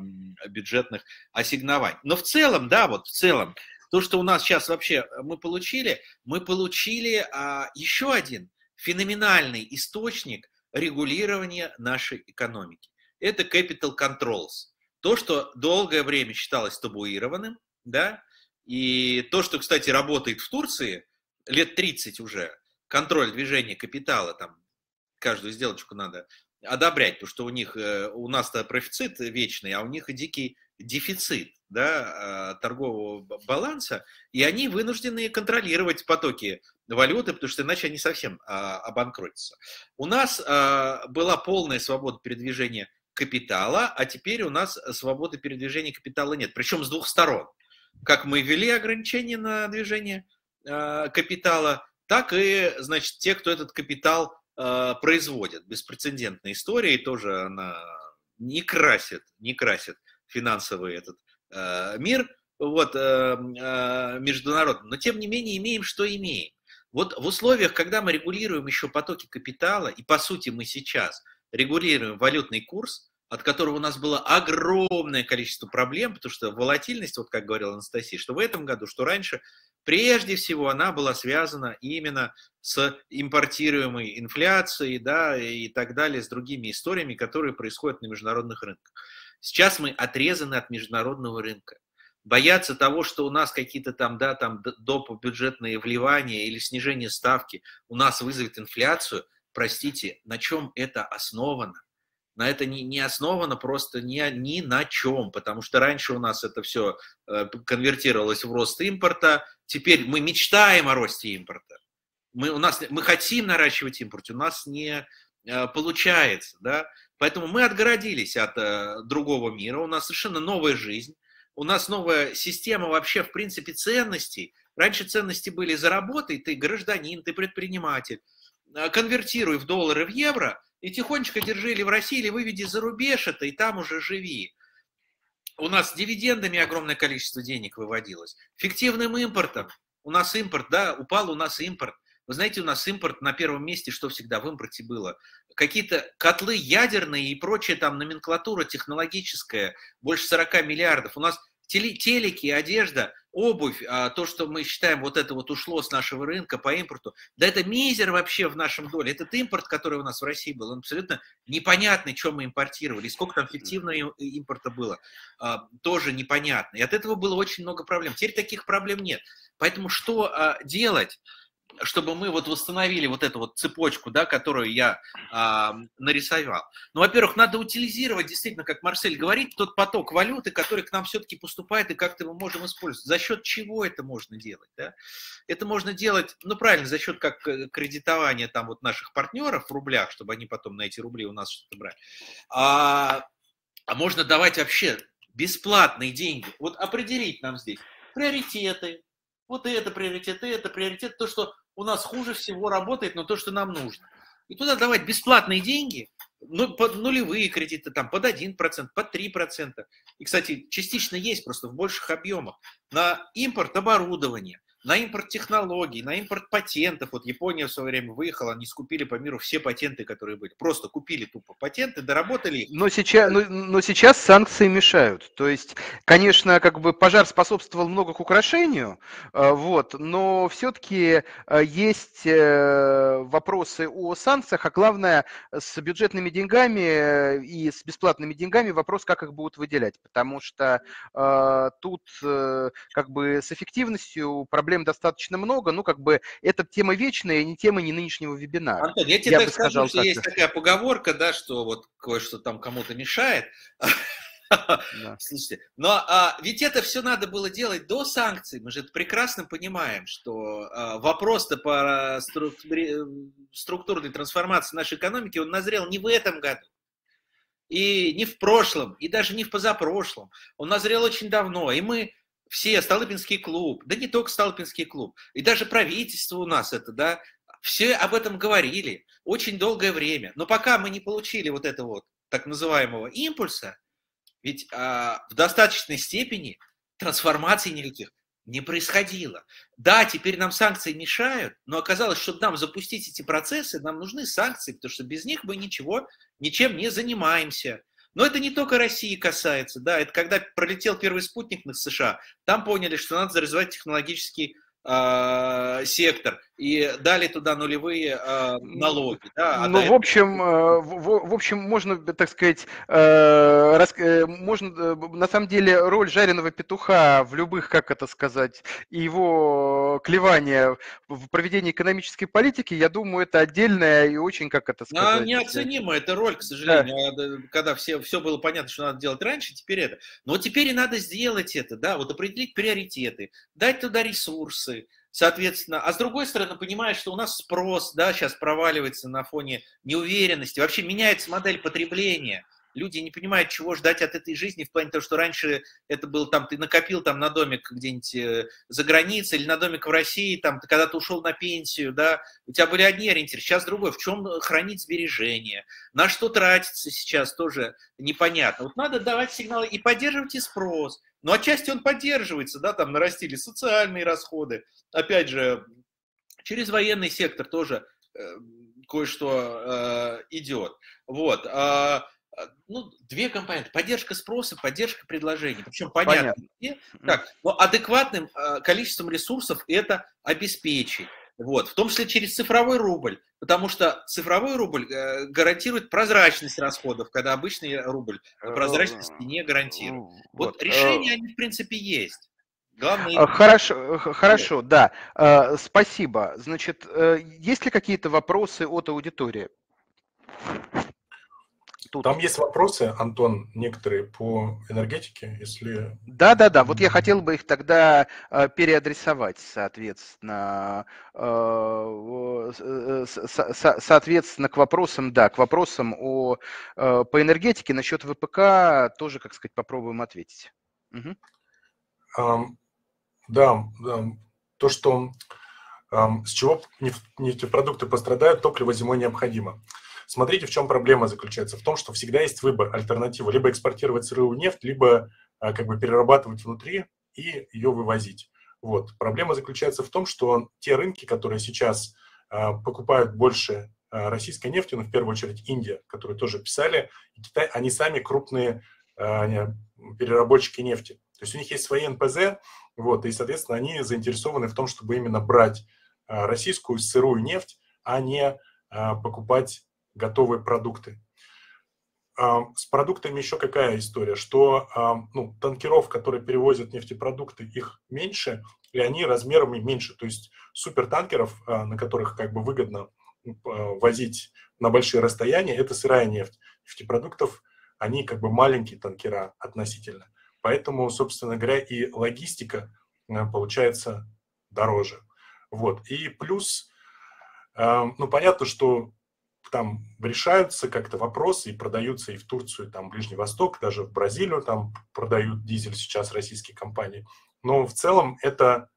бюджетных ассигнований. Но в целом, да, вот в целом, то, что у нас сейчас вообще мы получили, мы получили а, еще один феноменальный источник регулирования нашей экономики. Это capital controls. То, что долгое время считалось табуированным, да, и то, что, кстати, работает в Турции лет 30 уже, контроль движения капитала, там каждую сделочку надо одобрять, потому что у них, э, у нас-то профицит вечный, а у них и дикий дефицит да, а, торгового баланса, и они вынуждены контролировать потоки валюты, потому что иначе они совсем а, обанкротятся. У нас а, была полная свобода передвижения капитала, а теперь у нас свободы передвижения капитала нет, причем с двух сторон как мы ввели ограничения на движение капитала, так и, значит, те, кто этот капитал производит. Беспрецедентная история, и тоже она не красит, не красит финансовый этот э, мир, вот, международный. Но, тем не менее, имеем, что имеем. Вот в условиях, когда мы регулируем еще потоки капитала, и по сути мы сейчас регулируем валютный курс, от которого у нас было огромное количество проблем, потому что волатильность, вот как говорила Анастасия, что в этом году, что раньше, прежде всего она была связана именно с импортируемой инфляцией, да, и так далее, с другими историями, которые происходят на международных рынках. Сейчас мы отрезаны от международного рынка. Бояться того, что у нас какие-то там, да, там доп. бюджетные вливания или снижение ставки у нас вызовет инфляцию, простите, на чем это основано? на это не, не основано просто ни, ни на чем, потому что раньше у нас это все э, конвертировалось в рост импорта, теперь мы мечтаем о росте импорта. Мы, у нас, мы хотим наращивать импорт, у нас не э, получается, да, поэтому мы отгородились от э, другого мира, у нас совершенно новая жизнь, у нас новая система вообще, в принципе, ценностей. Раньше ценности были заработай, ты гражданин, ты предприниматель, конвертируй в доллары, в евро – и тихонечко держи или в России, или выведи за рубеж это, и там уже живи. у нас дивидендами огромное количество денег выводилось, фиктивным импортом. У нас импорт, да, упал у нас импорт. Вы знаете, у нас импорт на первом месте, что всегда в импорте было? Какие-то котлы ядерные и прочая там номенклатура технологическая, больше 40 миллиардов. У нас телеки, одежда, обувь, а то, что мы считаем, вот это вот ушло с нашего рынка по импорту, да это мизер вообще в нашем доле. Этот импорт, который у нас в России был, он абсолютно непонятный, что мы импортировали, сколько там фиктивного импорта было, а, тоже непонятно. И от этого было очень много проблем. Теперь таких проблем нет. Поэтому что а, делать? Чтобы мы вот восстановили вот эту вот цепочку, да, которую я а, нарисовал. Ну, во-первых, надо утилизировать, действительно, как Марсель говорит, тот поток валюты, который к нам все-таки поступает, и как-то мы можем использовать. За счет чего это можно делать? Да? Это можно делать, ну, правильно, за счет как э, кредитования там вот наших партнеров в рублях, чтобы они потом на эти рубли у нас что-то брали. А, а можно давать вообще бесплатные деньги. Вот определить нам здесь приоритеты, вот это приоритет, это приоритет, то, что у нас хуже всего работает, но то, что нам нужно. И туда давать бесплатные деньги, ну, под нулевые кредиты, там, под 1%, под 3%. И, кстати, частично есть просто в больших объемах. На импорт оборудования, на импорт технологий, на импорт патентов. Вот Япония в свое время выехала, они скупили по миру все патенты, которые были. Просто купили тупо патенты, доработали их. Но сейчас, но, но сейчас санкции мешают. То есть, конечно, как бы пожар способствовал много к украшению, э, вот, но все-таки э, есть э, вопросы о санкциях, а главное, с бюджетными деньгами и с бесплатными деньгами вопрос, как их будут выделять. Потому что тут как бы с эффективностью проблем проблем достаточно много, ну, как бы, это тема вечная, не тема не нынешнего вебинара. Антон, я тебе я так скажу, сказал, что есть такая поговорка, да, что вот кое-что там кому-то мешает. Да. [LAUGHS] Слушайте, но а, ведь это все надо было делать до санкций. Мы же это прекрасно понимаем, что а, вопрос-то по структурной трансформации нашей экономики, он назрел не в этом году, и не в прошлом, и даже не в позапрошлом. Он назрел очень давно, и мы все, Столыпинский клуб, да не только Столыпинский клуб, и даже правительство у нас это, да, все об этом говорили очень долгое время. Но пока мы не получили вот этого вот так называемого импульса, ведь а, в достаточной степени трансформации никаких не происходило. Да, теперь нам санкции мешают, но оказалось, чтобы нам запустить эти процессы, нам нужны санкции, потому что без них мы ничего, ничем не занимаемся. Но это не только России касается, да, это когда пролетел первый спутник на США, там поняли, что надо развивать технологический э, сектор и дали туда нулевые э, налоги. Да, а ну, в общем, э, в, в общем, можно, так сказать, э, рас, э, можно, э, на самом деле, роль жареного петуха в любых, как это сказать, и его клевание в проведении экономической политики, я думаю, это отдельная и очень, как это сказать... Она неоценимая эта роль, к сожалению, да. когда все, все было понятно, что надо делать раньше, теперь это. Но теперь и надо сделать это, да, вот определить приоритеты, дать туда ресурсы, Соответственно, а с другой стороны, понимаешь, что у нас спрос, да, сейчас проваливается на фоне неуверенности, вообще меняется модель потребления. Люди не понимают, чего ждать от этой жизни, в плане того, что раньше это был там, ты накопил там на домик где-нибудь э, за границей или на домик в России, там, ты когда ты ушел на пенсию, да, у тебя были одни ориентиры, сейчас другой, в чем хранить сбережения, на что тратиться сейчас тоже непонятно. Вот надо давать сигналы и поддерживать и спрос, но отчасти он поддерживается, да, там нарастили социальные расходы. Опять же, через военный сектор тоже э, кое-что э, идет. Вот. А, ну, две компоненты. Поддержка спроса, поддержка предложений. Причем понятно, понятно. Так, но адекватным э, количеством ресурсов это обеспечить. Вот, в том числе через цифровой рубль, потому что цифровой рубль э, гарантирует прозрачность расходов, когда обычный рубль э, прозрачности не гарантирует. Вот, вот решения, они, в принципе, есть. Главное... Хорошо, хорошо, да. Спасибо. Значит, есть ли какие-то вопросы от аудитории? Тут. Там есть вопросы, Антон, некоторые по энергетике, если... Да, да, да. Вот я хотел бы их тогда э, переадресовать, соответственно, э, э, соответственно, к вопросам, да, к вопросам о, по энергетике насчет ВПК тоже, как сказать, попробуем ответить. Угу. Um, да, да, то, что um, с чего нефтепродукты пострадают, топливо зимой необходимо. Смотрите, в чем проблема заключается. В том, что всегда есть выбор, альтернатива. Либо экспортировать сырую нефть, либо как бы перерабатывать внутри и ее вывозить. Вот. Проблема заключается в том, что те рынки, которые сейчас покупают больше российской нефти, ну, в первую очередь Индия, которые тоже писали, и Китай, они сами крупные переработчики нефти. То есть у них есть свои НПЗ, вот, и, соответственно, они заинтересованы в том, чтобы именно брать российскую сырую нефть, а не покупать готовые продукты. С продуктами еще какая история, что ну, танкеров, которые перевозят нефтепродукты, их меньше, и они размерами меньше. То есть супертанкеров, на которых как бы выгодно возить на большие расстояния, это сырая нефть. Нефтепродуктов, они как бы маленькие танкера относительно. Поэтому, собственно говоря, и логистика получается дороже. Вот. И плюс, ну, понятно, что там решаются как-то вопросы и продаются и в Турцию, и там Ближний Восток, даже в Бразилию там продают дизель сейчас российские компании. Но в целом это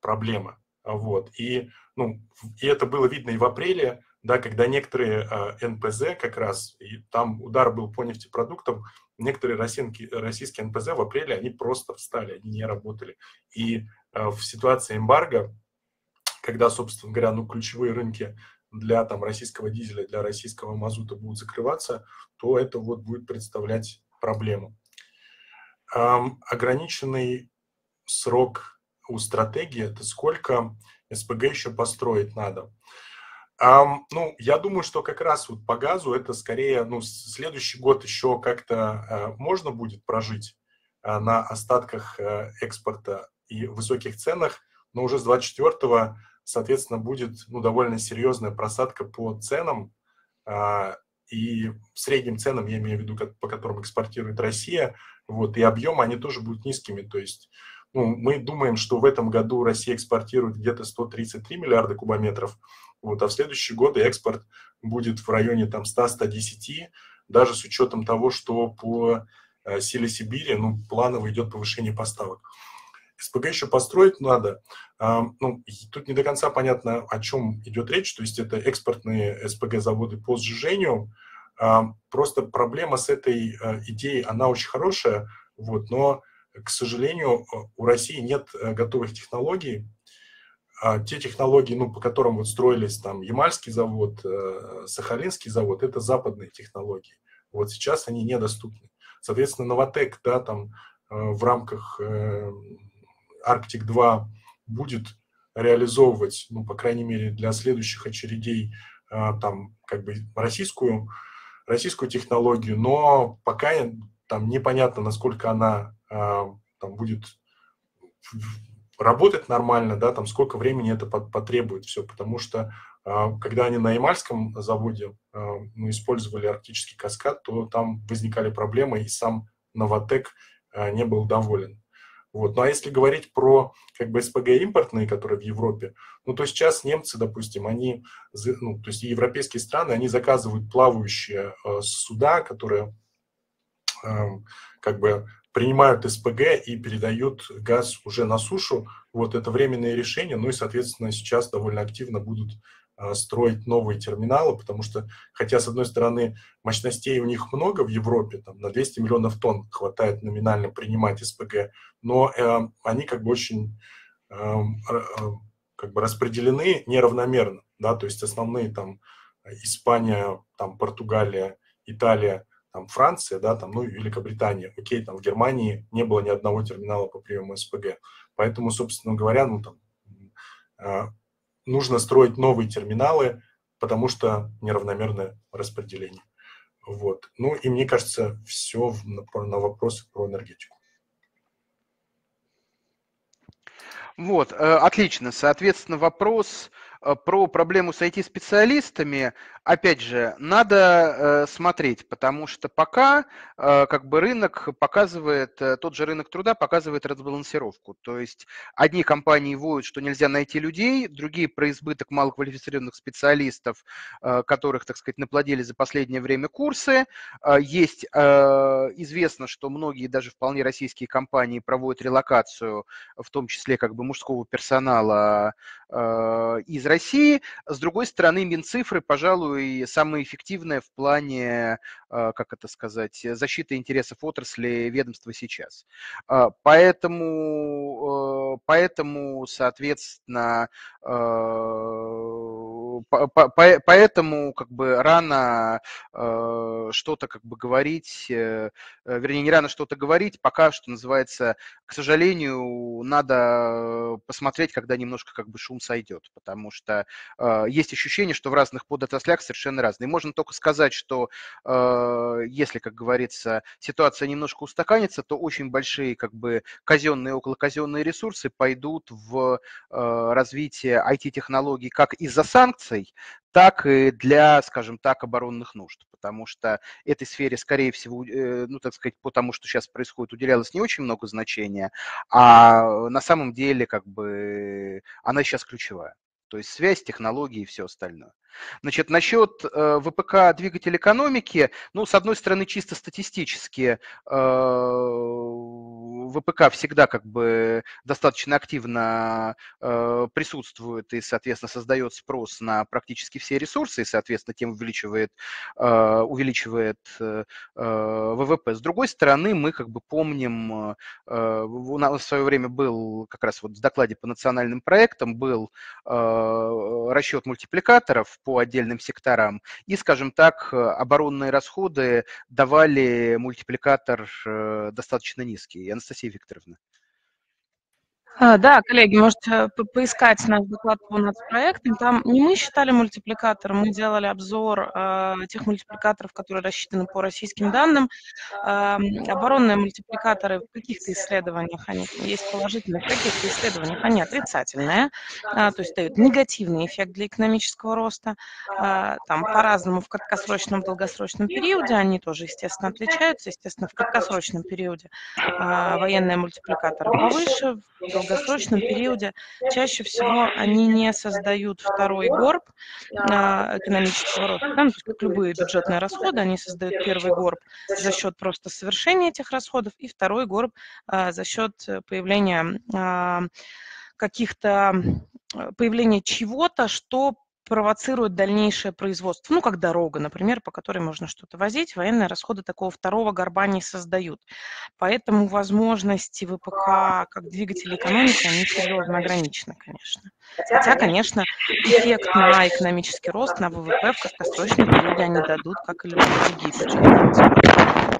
проблема. Вот. И, ну, и это было видно и в апреле, да, когда некоторые э, НПЗ как раз, и там удар был по нефтепродуктам, некоторые российские, российские НПЗ в апреле, они просто встали, они не работали. И э, в ситуации эмбарго, когда, собственно говоря, ну, ключевые рынки для там, российского дизеля, для российского мазута будут закрываться, то это вот будет представлять проблему. Эм, ограниченный срок у стратегии – это сколько СПГ еще построить надо. Um, ну, я думаю, что как раз вот по газу это скорее, ну, следующий год еще как-то uh, можно будет прожить uh, на остатках uh, экспорта и высоких ценах, но уже с 24 соответственно, будет ну, довольно серьезная просадка по ценам, а, и средним ценам, я имею в виду, по которым экспортирует Россия, вот, и объемы, они тоже будут низкими, то есть ну, мы думаем, что в этом году Россия экспортирует где-то 133 миллиарда кубометров, вот, а в следующие годы экспорт будет в районе там 100-110, даже с учетом того, что по э, силе Сибири ну, планово идет повышение поставок. СПГ еще построить надо. А, ну, тут не до конца понятно, о чем идет речь. То есть это экспортные СПГ-заводы по сжижению. А, просто проблема с этой а, идеей, она очень хорошая, вот, но, к сожалению, у России нет готовых технологий. Те технологии, ну, по которым вот строились там Ямальский завод, э, Сахалинский завод, это западные технологии. Вот сейчас они недоступны. Соответственно, Новотек, да, там э, в рамках э, Arctic 2 будет реализовывать, ну, по крайней мере, для следующих очередей а, там как бы российскую, российскую технологию, но пока там непонятно, насколько она а, там будет работать нормально, да, там сколько времени это потребует все, потому что а, когда они на Ямальском заводе ну, использовали арктический каскад, то там возникали проблемы, и сам Новотек не был доволен. Вот. Ну а если говорить про как бы СПГ импортные, которые в Европе, ну то сейчас немцы, допустим, они, ну то есть европейские страны, они заказывают плавающие э, суда, которые э, как бы принимают СПГ и передают газ уже на сушу. Вот это временное решение, ну и, соответственно, сейчас довольно активно будут строить новые терминалы, потому что, хотя, с одной стороны, мощностей у них много в Европе, там, на 200 миллионов тонн хватает номинально принимать СПГ, но э, они как бы очень э, э, как бы распределены неравномерно, да, то есть основные там Испания, там Португалия, Италия, там Франция, да, там, ну, Великобритания, окей, там в Германии не было ни одного терминала по приему СПГ, поэтому, собственно говоря, ну, там, э, нужно строить новые терминалы, потому что неравномерное распределение. Вот. Ну и мне кажется, все на, вопросы про энергетику. Вот, э, отлично. Соответственно, вопрос Э, про проблему с IT-специалистами, опять же, надо э, смотреть, потому что пока э, как бы рынок показывает, тот же рынок труда показывает разбалансировку. То есть одни компании воют, что нельзя найти людей, другие про избыток малоквалифицированных специалистов, которых, так сказать, наплодили за последнее время курсы. Есть известно, что многие даже вполне российские компании проводят релокацию, в том числе как бы мужского персонала из России. С другой стороны, Минцифры, пожалуй, самые эффективные в плане, как это сказать, защиты интересов отрасли ведомства сейчас. Поэтому, поэтому соответственно, поэтому как бы рано э, что-то как бы говорить, э, э, вернее, не рано что-то говорить, пока, что называется, к сожалению, надо посмотреть, когда немножко как бы шум сойдет, потому что есть ощущение, что в разных подотраслях совершенно разные. Можно только сказать, что если, как говорится, ситуация немножко устаканится, то очень большие как бы казенные, околоказенные ресурсы пойдут в развитие IT-технологий как из-за санкций, так и для, скажем так, оборонных нужд, потому что этой сфере, скорее всего, э, ну, так сказать, потому что сейчас происходит, уделялось не очень много значения, а на самом деле, как бы, она сейчас ключевая. То есть связь, технологии и все остальное. Значит, насчет э, ВПК двигатель экономики, ну, с одной стороны, чисто статистически э, ВПК всегда как бы достаточно активно э, присутствует и, соответственно, создает спрос на практически все ресурсы и, соответственно, тем увеличивает, э, увеличивает э, ВВП. С другой стороны, мы как бы помним, э, у нас в свое время был как раз вот в докладе по национальным проектам был э, расчет мультипликаторов по отдельным секторам, и, скажем так, оборонные расходы давали мультипликатор э, достаточно низкий. Анастасия Викторовна. А, да, коллеги, можете поискать наш доклад по нацпроектам. Там не мы считали мультипликатором, мы делали обзор э, тех мультипликаторов, которые рассчитаны по российским данным. Э, оборонные мультипликаторы в каких-то исследованиях они есть положительные, в каких-то исследованиях они отрицательные, э, то есть дают негативный эффект для экономического роста. Э, там по-разному в краткосрочном, долгосрочном периоде они тоже, естественно, отличаются. Естественно, в краткосрочном периоде э, военные мультипликаторы повыше, долгосрочном периоде чаще всего они не создают второй горб экономического роста. Есть, как любые бюджетные расходы, они создают первый горб за счет просто совершения этих расходов и второй горб а, за счет появления а, каких-то появления чего-то, что провоцирует дальнейшее производство. Ну, как дорога, например, по которой можно что-то возить. Военные расходы такого второго горба не создают. Поэтому возможности ВПК как двигатели экономики, они серьезно ограничены, конечно. Хотя, конечно, эффект на экономический рост, на ВВП в краткосрочном периоде они дадут, как и любые другие бюджеты.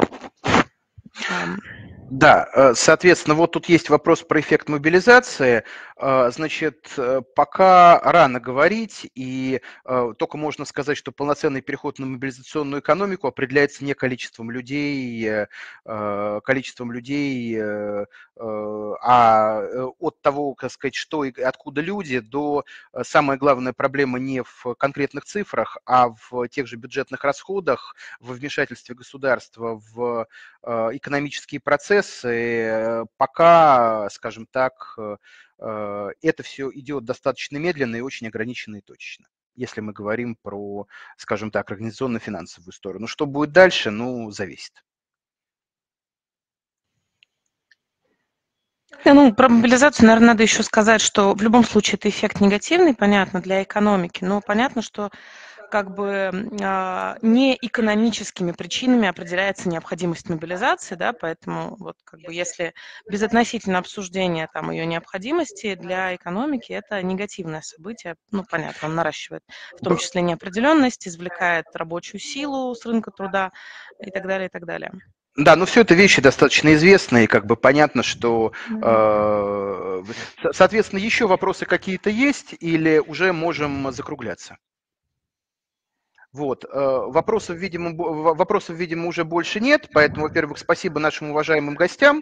Да, э, соответственно, вот тут есть вопрос про эффект мобилизации. Э, значит, э, пока рано говорить, и только можно сказать, что полноценный переход на мобилизационную экономику определяется не количеством людей, количеством людей, а от того, как сказать, что и откуда люди, до самая главная проблема не в конкретных цифрах, а в тех же бюджетных расходах, в вмешательстве государства в экономические процессы, э, пока, скажем так, э, э, это все идет достаточно медленно и очень ограниченно и точечно если мы говорим про, скажем так, организационно-финансовую сторону. Что будет дальше, ну, зависит. Ну, про мобилизацию, наверное, надо еще сказать, что в любом случае это эффект негативный, понятно, для экономики, но понятно, что как бы а, не экономическими причинами определяется необходимость мобилизации, да, поэтому вот как бы если безотносительно обсуждения там ее необходимости для экономики, это негативное событие, ну, понятно, он наращивает в том числе неопределенность, извлекает рабочую силу с рынка труда и так далее, и так далее. Да, ну все это вещи достаточно известные, как бы понятно, что, э, соответственно, еще вопросы какие-то есть или уже можем закругляться? Вот. Э, вопросов, видимо, вопросов, видимо, уже больше нет, поэтому, во-первых, спасибо нашим уважаемым гостям.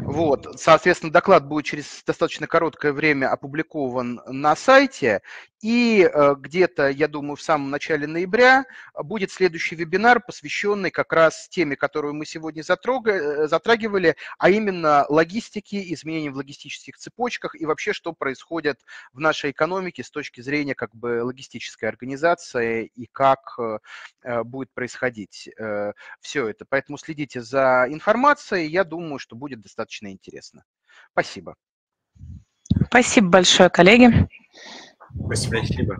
Вот, соответственно, доклад будет через достаточно короткое время опубликован на сайте, и э, где-то, я думаю, в самом начале ноября будет следующий вебинар, посвященный как раз теме, которую мы сегодня э, затрагивали, а именно логистике, изменениям в логистических цепочках и вообще, что происходит в нашей экономике с точки зрения как бы логистической организации и как э, будет происходить все это. Поэтому следите за информацией, я думаю, что будет достаточно интересно. Спасибо. Спасибо большое, коллеги. Спасибо. Спасибо.